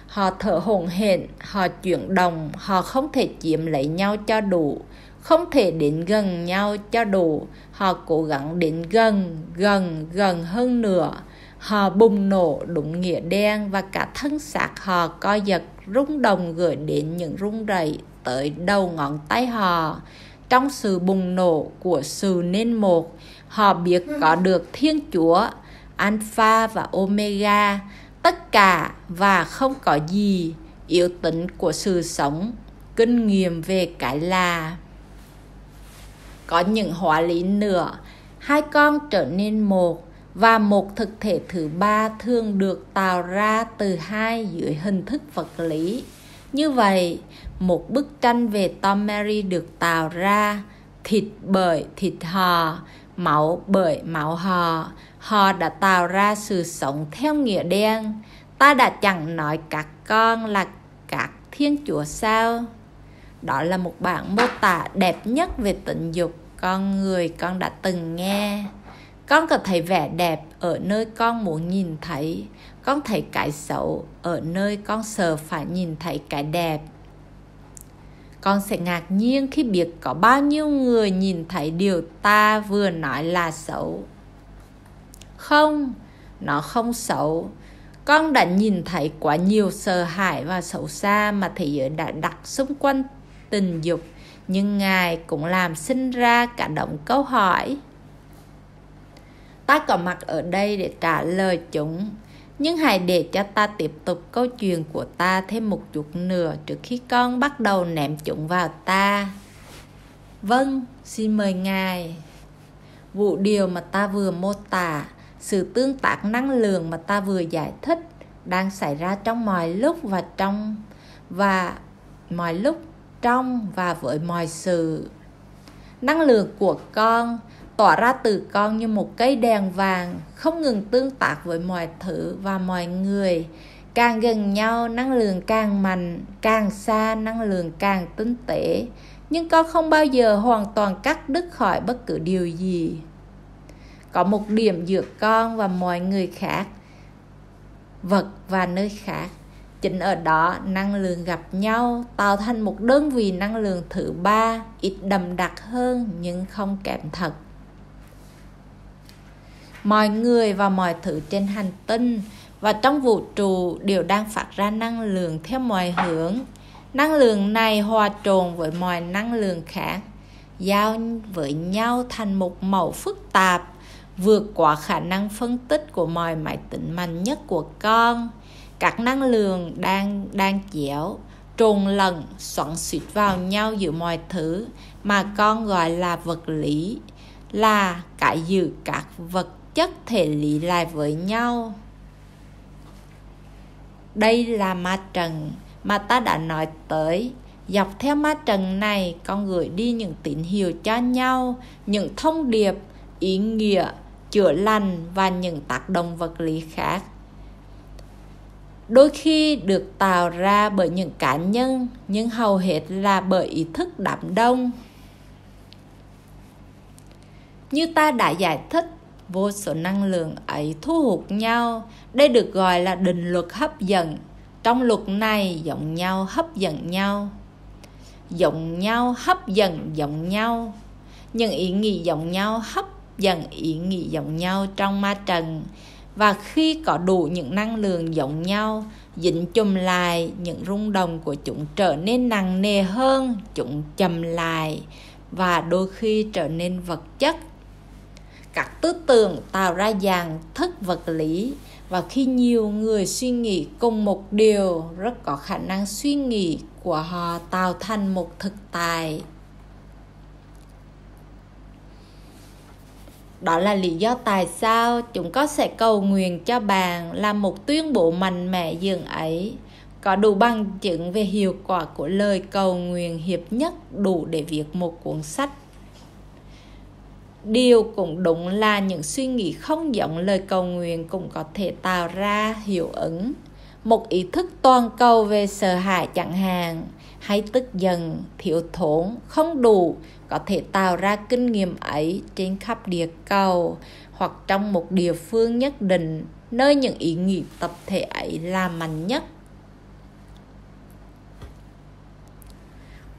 Họ thở hổn hển, họ chuyển động, họ không thể chiếm lấy nhau cho đủ, không thể đến gần nhau cho đủ. Họ cố gắng đến gần, gần, gần hơn nữa. Họ bùng nổ đúng nghĩa đen và cả thân xác họ co giật rung động gửi đến những rung rẩy tới đầu ngón tay họ. Trong sự bùng nổ của sự nên một, họ biết có được thiên chúa, alpha và omega, tất cả và không có gì. Yếu tính của sự sống, kinh nghiệm về cái là. Có những hóa lý nữa, hai con trở nên một và một thực thể thứ ba thường được tạo ra từ hai dưới hình thức vật lý. Như vậy một bức tranh về Tom Mary được tạo ra, thịt bởi thịt hò, máu bởi máu hò. Họ đã tạo ra sự sống theo nghĩa đen. Ta đã chẳng nói các con là các thiên chúa sao? Đó là một bản mô tả đẹp nhất về tình dục con người con đã từng nghe. Con có thấy vẻ đẹp ở nơi con muốn nhìn thấy. Con thấy cái xấu ở nơi con sợ phải nhìn thấy cái đẹp con sẽ ngạc nhiên khi biết có bao nhiêu người nhìn thấy điều ta vừa nói là xấu. Không, nó không xấu. Con đã nhìn thấy quá nhiều sợ hãi và xấu xa mà thế giới đã đặt xung quanh tình dục, nhưng ngài cũng làm sinh ra cả động câu hỏi. Ta có mặt ở đây để trả lời chúng nhưng hãy để cho ta tiếp tục câu chuyện của ta thêm một chút nữa trước khi con bắt đầu ném chúng vào ta. Vâng xin mời ngài. Vụ điều mà ta vừa mô tả, sự tương tác năng lượng mà ta vừa giải thích đang xảy ra trong mọi lúc và trong, và mọi lúc trong và với mọi sự. Năng lượng của con tỏa ra từ con như một cây đèn vàng, không ngừng tương tác với mọi thứ và mọi người. Càng gần nhau, năng lượng càng mạnh, càng xa, năng lượng càng tinh tế. Nhưng con không bao giờ hoàn toàn cắt đứt khỏi bất cứ điều gì. Có một điểm giữa con và mọi người khác, vật và nơi khác. Chính ở đó, năng lượng gặp nhau, tạo thành một đơn vị năng lượng thứ ba, ít đậm đặc hơn nhưng không kém thật mọi người và mọi thứ trên hành tinh và trong vũ trụ đều đang phát ra năng lượng theo mọi hướng. Năng lượng này hòa trộn với mọi năng lượng khác, giao với nhau thành một mẫu phức tạp, vượt qua khả năng phân tích của mọi máy tính mạnh nhất của con. Các năng lượng đang đang chéo, trộn lẫn, xoắn suýt vào nhau giữa mọi thứ mà con gọi là vật lý, là cái giữ các vật chất thể lý lại với nhau. Đây là ma trần mà ta đã nói tới. Dọc theo ma trần này, con gửi đi những tín hiệu cho nhau, những thông điệp, ý nghĩa, chữa lành và những tác động vật lý khác. Đôi khi được tạo ra bởi những cá nhân, nhưng hầu hết là bởi ý thức đám đông. Như ta đã giải thích vô số năng lượng ấy thu hút nhau. Đây được gọi là định luật hấp dẫn. Trong luật này, giống nhau hấp dẫn nhau. Giống nhau hấp dẫn giống nhau. Những ý nghĩ giống nhau hấp dẫn ý nghĩ giống nhau trong ma trần và khi có đủ những năng lượng giống nhau, dính chùm lại những rung động của chúng trở nên nặng nề hơn, chúng chầm lại và đôi khi trở nên vật chất các tư tưởng tạo ra dạng thức vật lý. Và khi nhiều người suy nghĩ cùng một điều, rất có khả năng suy nghĩ của họ tạo thành một thực tại. Đó là lý do tại sao chúng có sẽ cầu nguyện cho bạn làm một tuyên bố mạnh mẽ dường ấy. Có đủ bằng chứng về hiệu quả của lời cầu nguyện hiệp nhất đủ để viết một cuốn sách điều cũng đúng là những suy nghĩ không giống lời cầu nguyện cũng có thể tạo ra hiệu ứng. Một ý thức toàn cầu về sợ hãi chẳng hạn, hay tức giận, thiếu thốn, không đủ có thể tạo ra kinh nghiệm ấy trên khắp địa cầu hoặc trong một địa phương nhất định, nơi những ý nghĩ tập thể ấy là mạnh nhất.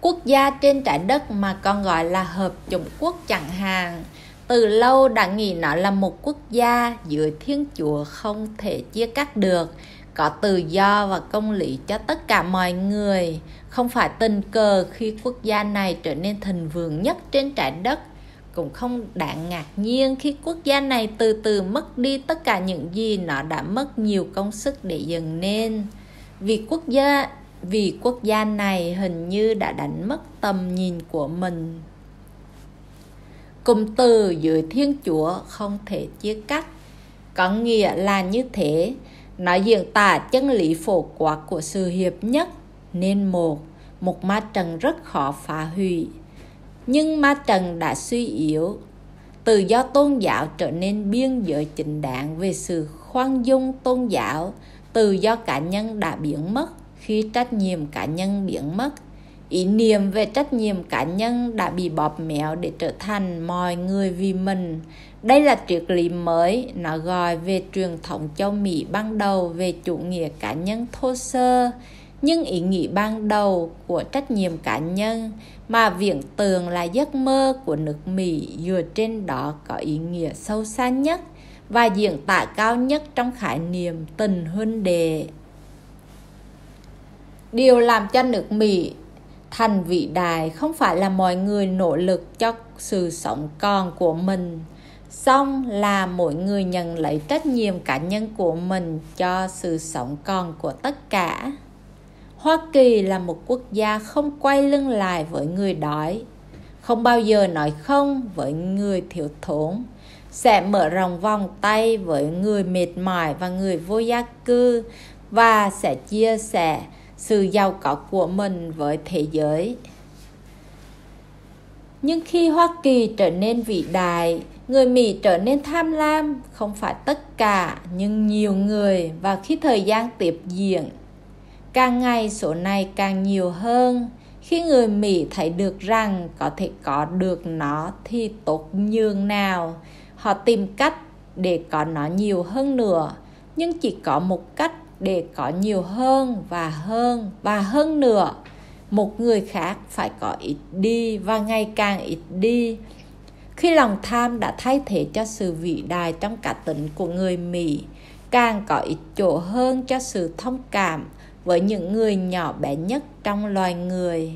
Quốc gia trên trái đất mà còn gọi là hợp chủng quốc chẳng hạn từ lâu đã nghĩ nó là một quốc gia giữa thiên chúa không thể chia cắt được, có tự do và công lý cho tất cả mọi người. Không phải tình cờ khi quốc gia này trở nên thịnh vượng nhất trên trái đất, cũng không đáng ngạc nhiên khi quốc gia này từ từ mất đi tất cả những gì nó đã mất nhiều công sức để dựng nên. Vì quốc gia, vì quốc gia này hình như đã đánh mất tầm nhìn của mình cụm từ giữa thiên chúa không thể chia cắt. Có nghĩa là như thế. Nó diễn tả chân lý phổ quát của sự hiệp nhất. Nên một một ma trần rất khó phá hủy. Nhưng ma trần đã suy yếu. Từ do tôn giáo trở nên biên giới chính đáng về sự khoan dung tôn giáo. Từ do cá nhân đã biến mất khi trách nhiệm cá nhân biến mất ý niệm về trách nhiệm cá nhân đã bị bóp méo để trở thành mọi người vì mình. Đây là triết lý mới, nó gọi về truyền thống châu mỹ ban đầu về chủ nghĩa cá nhân thô sơ. Nhưng ý nghĩ ban đầu của trách nhiệm cá nhân mà viễn tường là giấc mơ của nước mỹ dựa trên đó có ý nghĩa sâu xa nhất và diễn tả cao nhất trong khái niệm tình huynh đệ. Điều làm cho nước mỹ thành vĩ đại không phải là mọi người nỗ lực cho sự sống còn của mình. Song là mỗi người nhận lấy trách nhiệm cá nhân của mình cho sự sống còn của tất cả. Hoa kỳ là một quốc gia không quay lưng lại với người đói, không bao giờ nói không với người thiếu thốn, sẽ mở rộng vòng tay với người mệt mỏi và người vô gia cư và sẽ chia sẻ sự giàu có của mình với thế giới. Nhưng khi hoa kỳ trở nên vĩ đại, người mỹ trở nên tham lam, không phải tất cả, nhưng nhiều người và khi thời gian tiếp diễn, càng ngày số này càng nhiều hơn. Khi người mỹ thấy được rằng có thể có được nó thì tốt nhường nào. Họ tìm cách để có nó nhiều hơn nữa, nhưng chỉ có một cách để có nhiều hơn và hơn và hơn nữa, một người khác phải có ít đi và ngày càng ít đi. Khi lòng tham đã thay thế cho sự vĩ đại trong cả tính của người mỹ, càng có ít chỗ hơn cho sự thông cảm với những người nhỏ bé nhất trong loài người.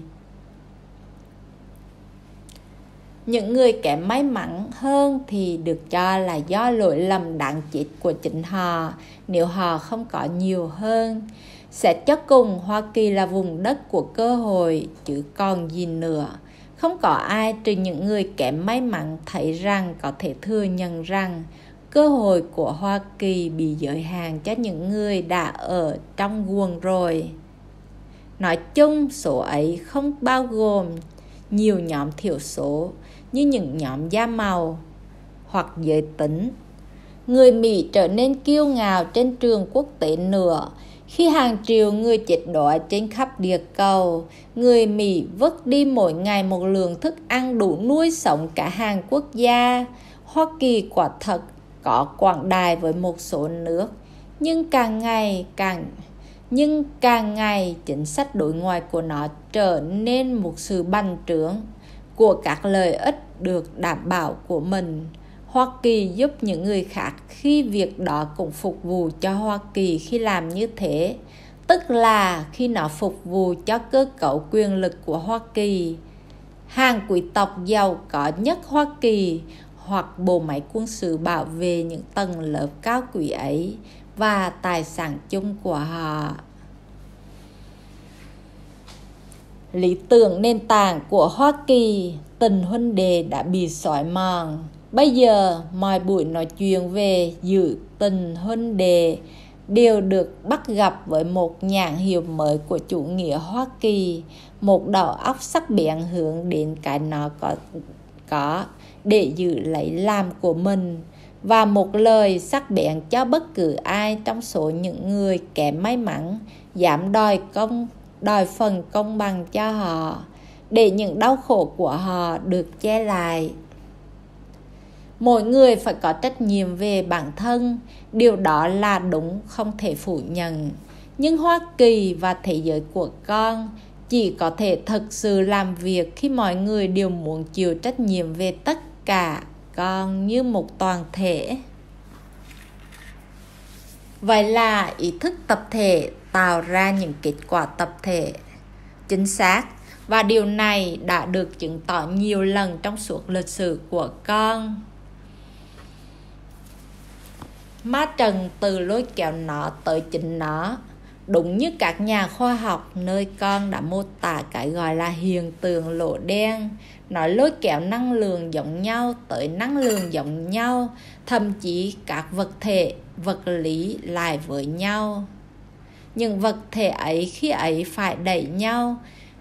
Những người kém may mắn hơn thì được cho là do lỗi lầm đáng chết của chính họ nếu họ không có nhiều hơn sẽ chắc cùng hoa kỳ là vùng đất của cơ hội chứ còn gì nữa không có ai trừ những người kém may mắn thấy rằng có thể thừa nhận rằng cơ hội của Hoa Kỳ bị giới hạn cho những người đã ở trong guồng rồi. Nói chung, số ấy không bao gồm nhiều nhóm thiểu số như những nhóm da màu hoặc giới tính. Người Mỹ trở nên kiêu ngạo trên trường quốc tế nữa khi hàng triệu người chết đói trên khắp địa cầu, người Mỹ vứt đi mỗi ngày một lượng thức ăn đủ nuôi sống cả hàng quốc gia. Hoa Kỳ quả thật có quảng đài với một số nước, nhưng càng ngày càng nhưng càng ngày chính sách đối ngoại của nó trở nên một sự bành trướng của các lợi ích được đảm bảo của mình Hoa Kỳ giúp những người khác khi việc đó cũng phục vụ cho Hoa Kỳ khi làm như thế, tức là khi nó phục vụ cho cơ cấu quyền lực của Hoa Kỳ. Hàng quý tộc giàu có nhất Hoa Kỳ hoặc bộ máy quân sự bảo vệ những tầng lớp cao quý ấy và tài sản chung của họ. Lý tưởng nền tảng của Hoa Kỳ, tình huynh đệ đã bị xói mòn Bây giờ mọi buổi nói chuyện về dự tình huynh đề đều được bắt gặp với một nhãn hiệu mới của chủ nghĩa Hoa Kỳ, một đầu óc sắc bén hướng đến cái nó có có để giữ lấy làm của mình và một lời sắc bén cho bất cứ ai trong số những người kém may mắn giảm đòi công đòi phần công bằng cho họ để những đau khổ của họ được che lại mỗi người phải có trách nhiệm về bản thân. Điều đó là đúng, không thể phủ nhận. Nhưng hoa kỳ và thế giới của con chỉ có thể thực sự làm việc khi mọi người đều muốn chịu trách nhiệm về tất cả con như một toàn thể. Vậy là ý thức tập thể tạo ra những kết quả tập thể. Chính xác. Và điều này đã được chứng tỏ nhiều lần trong suốt lịch sử của con má trần từ lối kẹo nọ tới chính nó. Đúng như các nhà khoa học, nơi con đã mô tả cái gọi là hiện tượng lỗ đen. Nó lối kẹo năng lượng giống nhau, tới năng lượng giống nhau, thậm chí các vật thể, vật lý lại với nhau. Những vật thể ấy khi ấy phải đẩy nhau,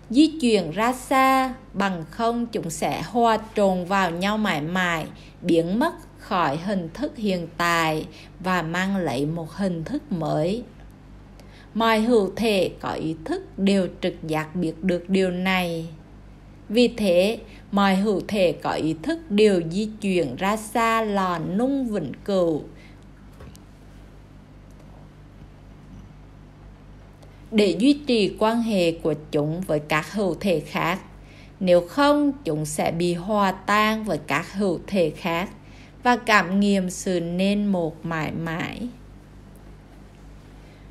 di chuyển ra xa, bằng không chúng sẽ hòa trộn vào nhau mãi mãi, biến mất khỏi hình thức hiện tại và mang lại một hình thức mới. Mọi hữu thể có ý thức đều trực giác biết được điều này. Vì thế, mọi hữu thể có ý thức đều di chuyển ra xa lò nung vĩnh cửu. Để duy trì quan hệ của chúng với các hữu thể khác, nếu không, chúng sẽ bị hòa tan với các hữu thể khác và cảm nghiệm sự nên một mãi mãi.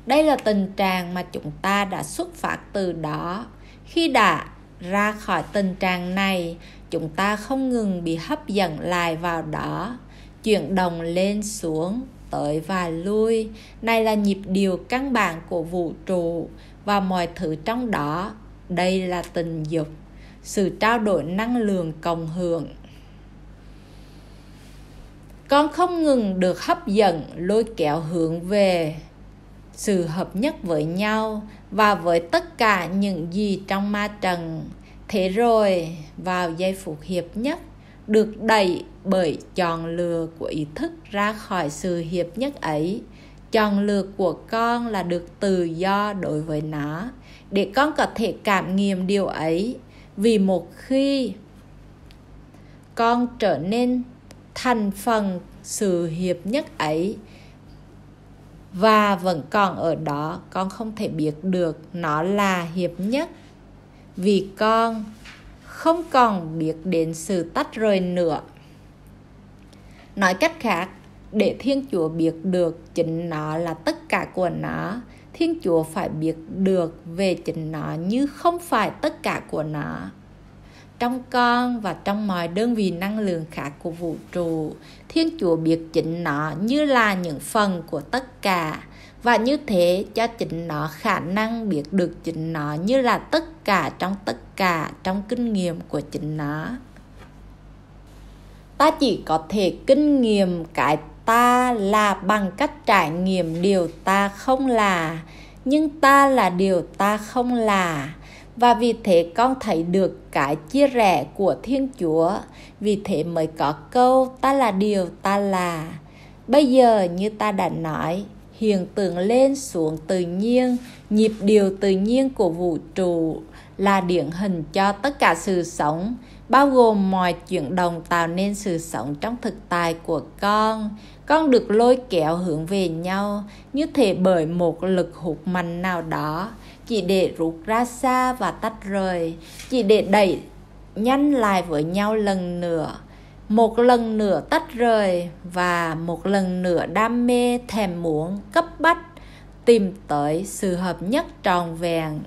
Đây là tình trạng mà chúng ta đã xuất phát từ đó. Khi đã ra khỏi tình trạng này, chúng ta không ngừng bị hấp dẫn lại vào đó, chuyển động lên xuống, tới và lui. Này là nhịp điều căn bản của vũ trụ và mọi thứ trong đó. Đây là tình dục, sự trao đổi năng lượng cộng hưởng con không ngừng được hấp dẫn, lôi kéo hướng về sự hợp nhất với nhau và với tất cả những gì trong ma trần thế rồi, vào giây phút hiệp nhất, được đẩy bởi chọn lừa của ý thức ra khỏi sự hiệp nhất ấy. Chọn lừa của con là được tự do đối với nó. Để con có thể cảm nghiệm điều ấy, vì một khi con trở nên thành phần sự hiệp nhất ấy. Và vẫn còn ở đó, con không thể biết được nó là hiệp nhất, vì con không còn biết đến sự tách rời nữa. Nói cách khác, để thiên chúa biết được chính nó là tất cả của nó, thiên chúa phải biết được về chính nó như không phải tất cả của nó trong con và trong mọi đơn vị năng lượng khác của vũ trụ. Thiên chúa biết chính nó như là những phần của tất cả. Và như thế cho chính nó khả năng biết được chính nó như là tất cả trong tất cả trong kinh nghiệm của chính nó. Ta chỉ có thể kinh nghiệm cái ta là bằng cách trải nghiệm điều ta không là. Nhưng ta là điều ta không là và vì thế con thấy được cái chia rẽ của thiên chúa, vì thế mới có câu, ta là điều ta là. Bây giờ như ta đã nói, hiện tượng lên xuống tự nhiên, nhịp điều tự nhiên của vũ trụ là điển hình cho tất cả sự sống, bao gồm mọi chuyển động tạo nên sự sống trong thực tại của con. Con được lôi kéo hướng về nhau, như thể bởi một lực hút mạnh nào đó chỉ để rút ra xa và tách rời. Chỉ để đẩy nhanh lại với nhau lần nữa. Một lần nữa tách rời và một lần nữa đam mê thèm muốn cấp bách tìm tới sự hợp nhất tròn vẹn.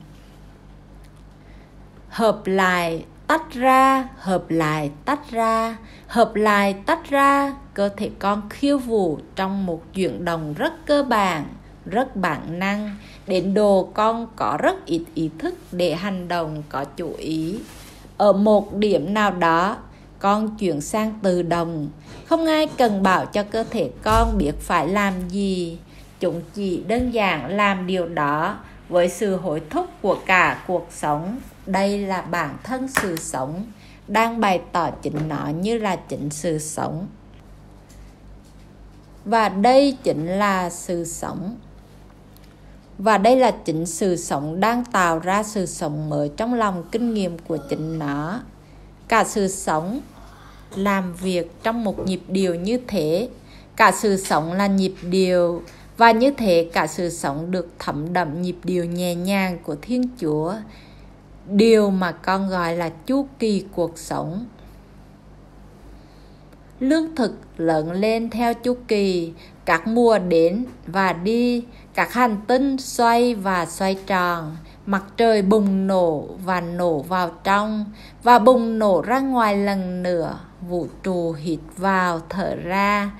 Hợp lại tách ra, hợp lại tách ra. Hợp lại tách ra, cơ thể con khiêu vũ trong một chuyển động rất cơ bản rất bản năng. Đến đồ con có rất ít ý thức để hành động, có chủ ý. Ở một điểm nào đó, con chuyển sang tự động. Không ai cần bảo cho cơ thể con biết phải làm gì. Chúng chỉ đơn giản làm điều đó với sự hối thúc của cả cuộc sống. Đây là bản thân sự sống, đang bày tỏ chính nó như là chính sự sống. Và đây chính là sự sống và đây là chính sự sống đang tạo ra sự sống mới trong lòng kinh nghiệm của chính nó. Cả sự sống làm việc trong một nhịp điều như thế, cả sự sống là nhịp điều và như thế, cả sự sống được thẩm đậm nhịp điều nhẹ nhàng của thiên chúa, điều mà con gọi là chu kỳ cuộc sống. Lương thực lớn lên theo chu kỳ, các mùa đến và đi các hành tinh xoay và xoay tròn, mặt trời bùng nổ và nổ vào trong, và bùng nổ ra ngoài lần nữa. Vũ trụ hít vào, thở ra.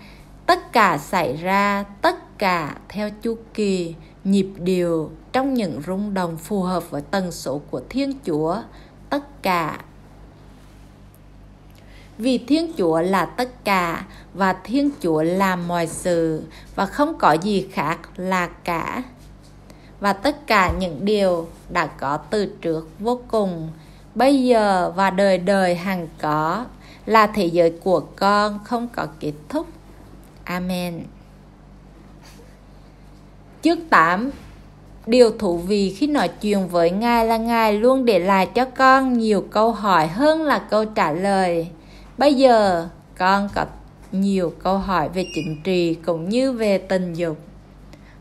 Tất cả xảy ra, tất cả theo chu kỳ, nhịp điều trong những rung động phù hợp với tần số của thiên chúa. Tất cả vì thiên chúa là tất cả và thiên chúa làm mọi sự và không có gì khác là cả. Và tất cả những điều đã có từ trước vô cùng, bây giờ và đời đời hằng có, là thế giới của con không có kết thúc. Amen. Chương 8 Điều thú vị khi nói chuyện với Ngài là Ngài luôn để lại cho con nhiều câu hỏi hơn là câu trả lời. Bây giờ, con có nhiều câu hỏi về chính trị cũng như về tình dục.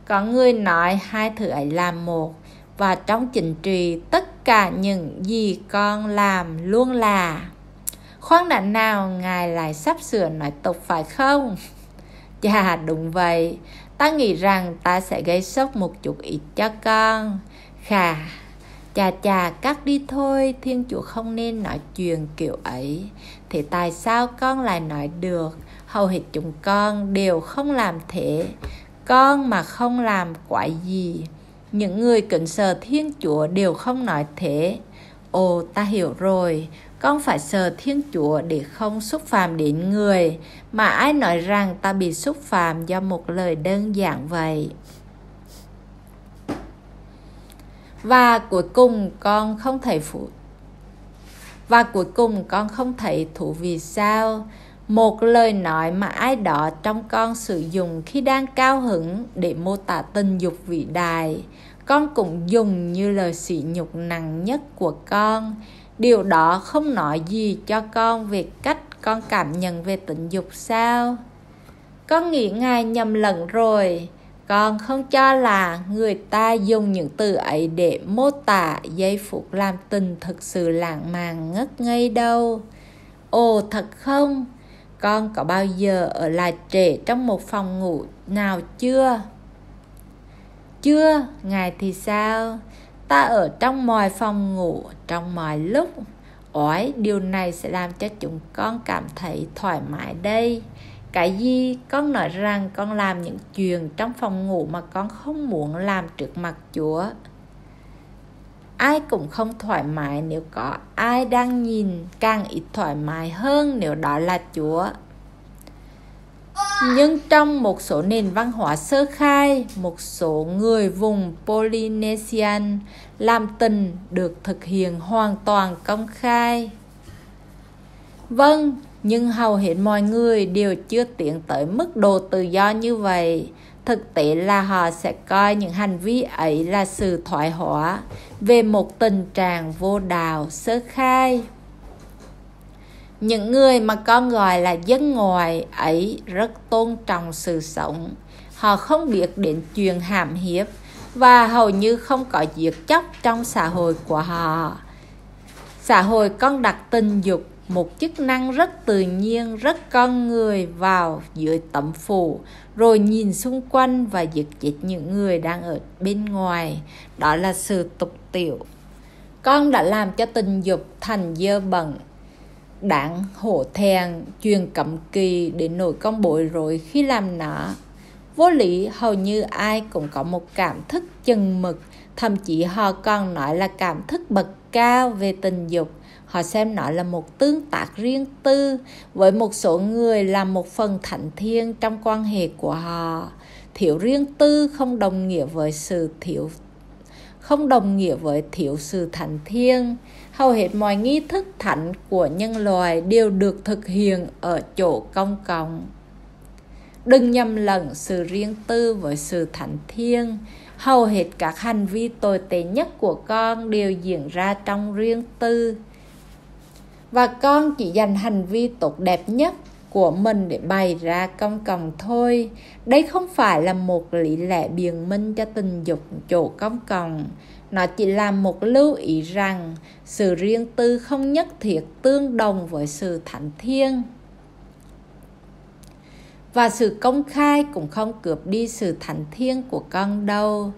Có người nói hai thứ ấy là một và trong chính trị tất cả những gì con làm luôn là. Khoan đã nào ngài lại sắp sửa nói tục phải không? Chà đúng vậy. Ta nghĩ rằng ta sẽ gây sốc một chút ít cho con. Khà chà chà cắt đi thôi thiên chủ không nên nói chuyện kiểu ấy thì tại sao con lại nói được? Hầu hết chúng con đều không làm thế. Con mà không làm quả gì. Những người kính sợ thiên chúa đều không nói thế. Ồ, ta hiểu rồi. Con phải sờ thiên chúa để không xúc phạm đến người. Mà ai nói rằng ta bị xúc phạm do một lời đơn giản vậy? Và cuối cùng con không thể phụ và cuối cùng, con không thấy thú vì sao? Một lời nói mà ai đó trong con sử dụng khi đang cao hứng để mô tả tình dục vĩ đại. Con cũng dùng như lời sỉ nhục nặng nhất của con. Điều đó không nói gì cho con về cách con cảm nhận về tình dục sao? Con nghĩ ngài nhầm lẫn rồi con không cho là người ta dùng những từ ấy để mô tả giây phút làm tình thực sự lãng mạn, ngất ngây đâu. Ồ, thật không? Con có bao giờ ở lại trễ trong một phòng ngủ nào chưa? Chưa, ngài thì sao? Ta ở trong mọi phòng ngủ, trong mọi lúc. Ỏi điều này sẽ làm cho chúng con cảm thấy thoải mái đây cái gì con nói rằng con làm những chuyện trong phòng ngủ mà con không muốn làm trước mặt chúa? Ai cũng không thoải mái nếu có ai đang nhìn càng ít thoải mái hơn nếu đó là chúa. Nhưng trong một số nền văn hóa sơ khai, một số người vùng polynesian làm tình được thực hiện hoàn toàn công khai. Vâng nhưng hầu hết mọi người đều chưa tiến tới mức độ tự do như vậy. Thực tế là họ sẽ coi những hành vi ấy là sự thoái hóa về một tình trạng vô đạo, sơ khai. Những người mà con gọi là dân ngoài ấy rất tôn trọng sự sống. Họ không biết đến chuyện hàm hiếp và hầu như không có giết chóc trong xã hội của họ. Xã hội con đặt tình dục một chức năng rất tự nhiên, rất con người vào giữa tấm phủ, rồi nhìn xung quanh và giật dịch những người đang ở bên ngoài. Đó là sự tục tiểu. Con đã làm cho tình dục thành dơ bẩn. Đáng hổ thẹn truyền cấm kỳ để nổi con bội rồi khi làm nó. Vô lý, hầu như ai cũng có một cảm thức chừng mực. Thậm chí họ còn nói là cảm thức bậc cao về tình dục họ xem nó là một tương tác riêng tư với một số người là một phần thánh thiêng trong quan hệ của họ. Thiếu riêng tư không đồng nghĩa với sự thiếu, không đồng nghĩa với thiếu sự thánh thiêng. Hầu hết mọi nghi thức thánh của nhân loại đều được thực hiện ở chỗ công cộng. Đừng nhầm lẫn sự riêng tư với sự thánh thiêng. Hầu hết các hành vi tồi tệ nhất của con đều diễn ra trong riêng tư và con chỉ dành hành vi tốt đẹp nhất của mình để bày ra công cộng thôi. Đây không phải là một lý lẽ biện minh cho tình dục chỗ công cộng. Nó chỉ là một lưu ý rằng sự riêng tư không nhất thiết tương đồng với sự thánh thiêng. Và sự công khai cũng không cướp đi sự thánh thiêng của con đâu.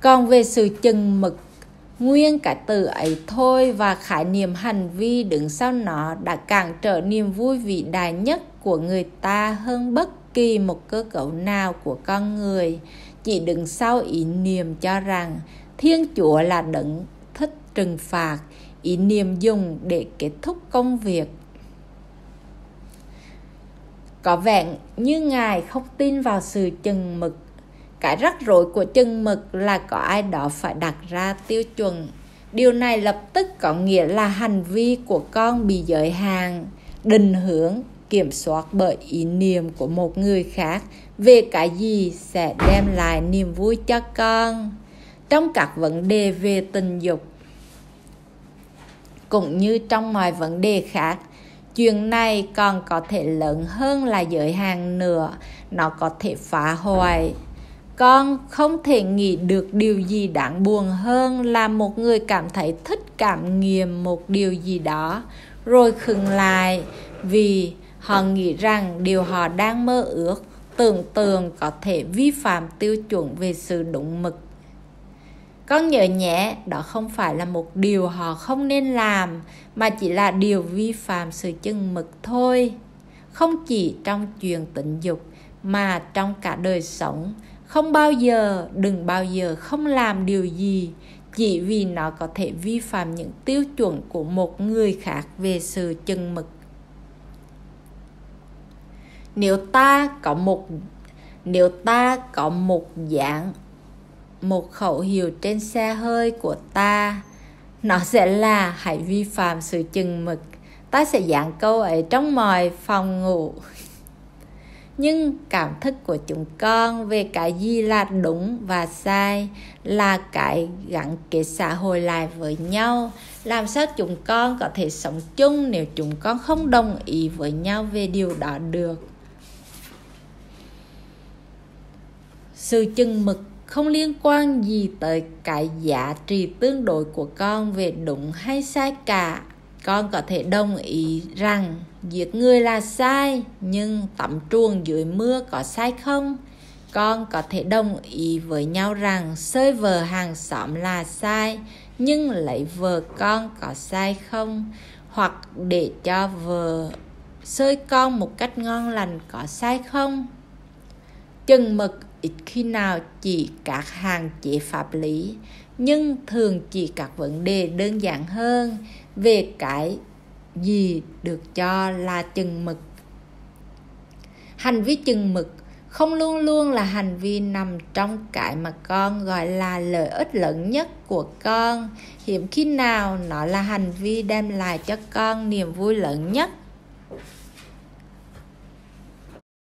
Còn về sự chừng mực nguyên cái từ ấy thôi và khái niệm hành vi đứng sau nó đã cản trở niềm vui vĩ đại nhất của người ta hơn bất kỳ một cơ cấu nào của con người. Chỉ đứng sau ý niệm cho rằng thiên chúa là đấng thích trừng phạt, ý niệm dùng để kết thúc công việc. Có vẻ như ngài không tin vào sự chừng mực cái rắc rối của chừng mực là có ai đó phải đặt ra tiêu chuẩn. Điều này lập tức có nghĩa là hành vi của con bị giới hạn. Định hướng, kiểm soát bởi ý niệm của một người khác về cái gì sẽ đem lại niềm vui cho con. Trong các vấn đề về tình dục, cũng như trong mọi vấn đề khác, chuyện này còn có thể lớn hơn là giới hạn nữa. Nó có thể phá hoại con không thể nghĩ được điều gì đáng buồn hơn là một người cảm thấy thích cảm nghiệm một điều gì đó, rồi khừng lại vì họ nghĩ rằng điều họ đang mơ ước, tưởng tượng có thể vi phạm tiêu chuẩn về sự đúng mực. Con nhớ nhé, đó không phải là một điều họ không nên làm, mà chỉ là điều vi phạm sự chừng mực thôi. Không chỉ trong chuyện tình dục, mà trong cả đời sống không bao giờ, đừng bao giờ không làm điều gì chỉ vì nó có thể vi phạm những tiêu chuẩn của một người khác về sự chừng mực. Nếu ta có một, nếu ta có một dạng một khẩu hiệu trên xe hơi của ta, nó sẽ là hãy vi phạm sự chừng mực. Ta sẽ dạng câu ấy trong mọi phòng ngủ nhưng cảm thức của chúng con về cái gì là đúng và sai, là cái gắn kết xã hội lại với nhau. Làm sao chúng con có thể sống chung nếu chúng con không đồng ý với nhau về điều đó được? Sự chừng mực không liên quan gì tới cái giá trị tương đối của con về đúng hay sai cả. Con có thể đồng ý rằng giết người là sai, nhưng tắm truồng dưới mưa có sai không? Con có thể đồng ý với nhau rằng sơi vợ hàng xóm là sai, nhưng lấy vợ con có sai không? Hoặc để cho vợ sơi con một cách ngon lành có sai không? Chừng mực, ít khi nào chỉ các hàng chế pháp lý, nhưng thường chỉ các vấn đề đơn giản hơn về cái gì được cho là chừng mực. Hành vi chừng mực không luôn luôn là hành vi nằm trong cái mà con gọi là lợi ích lớn nhất của con. Hiếm khi nào nó là hành vi đem lại cho con niềm vui lớn nhất.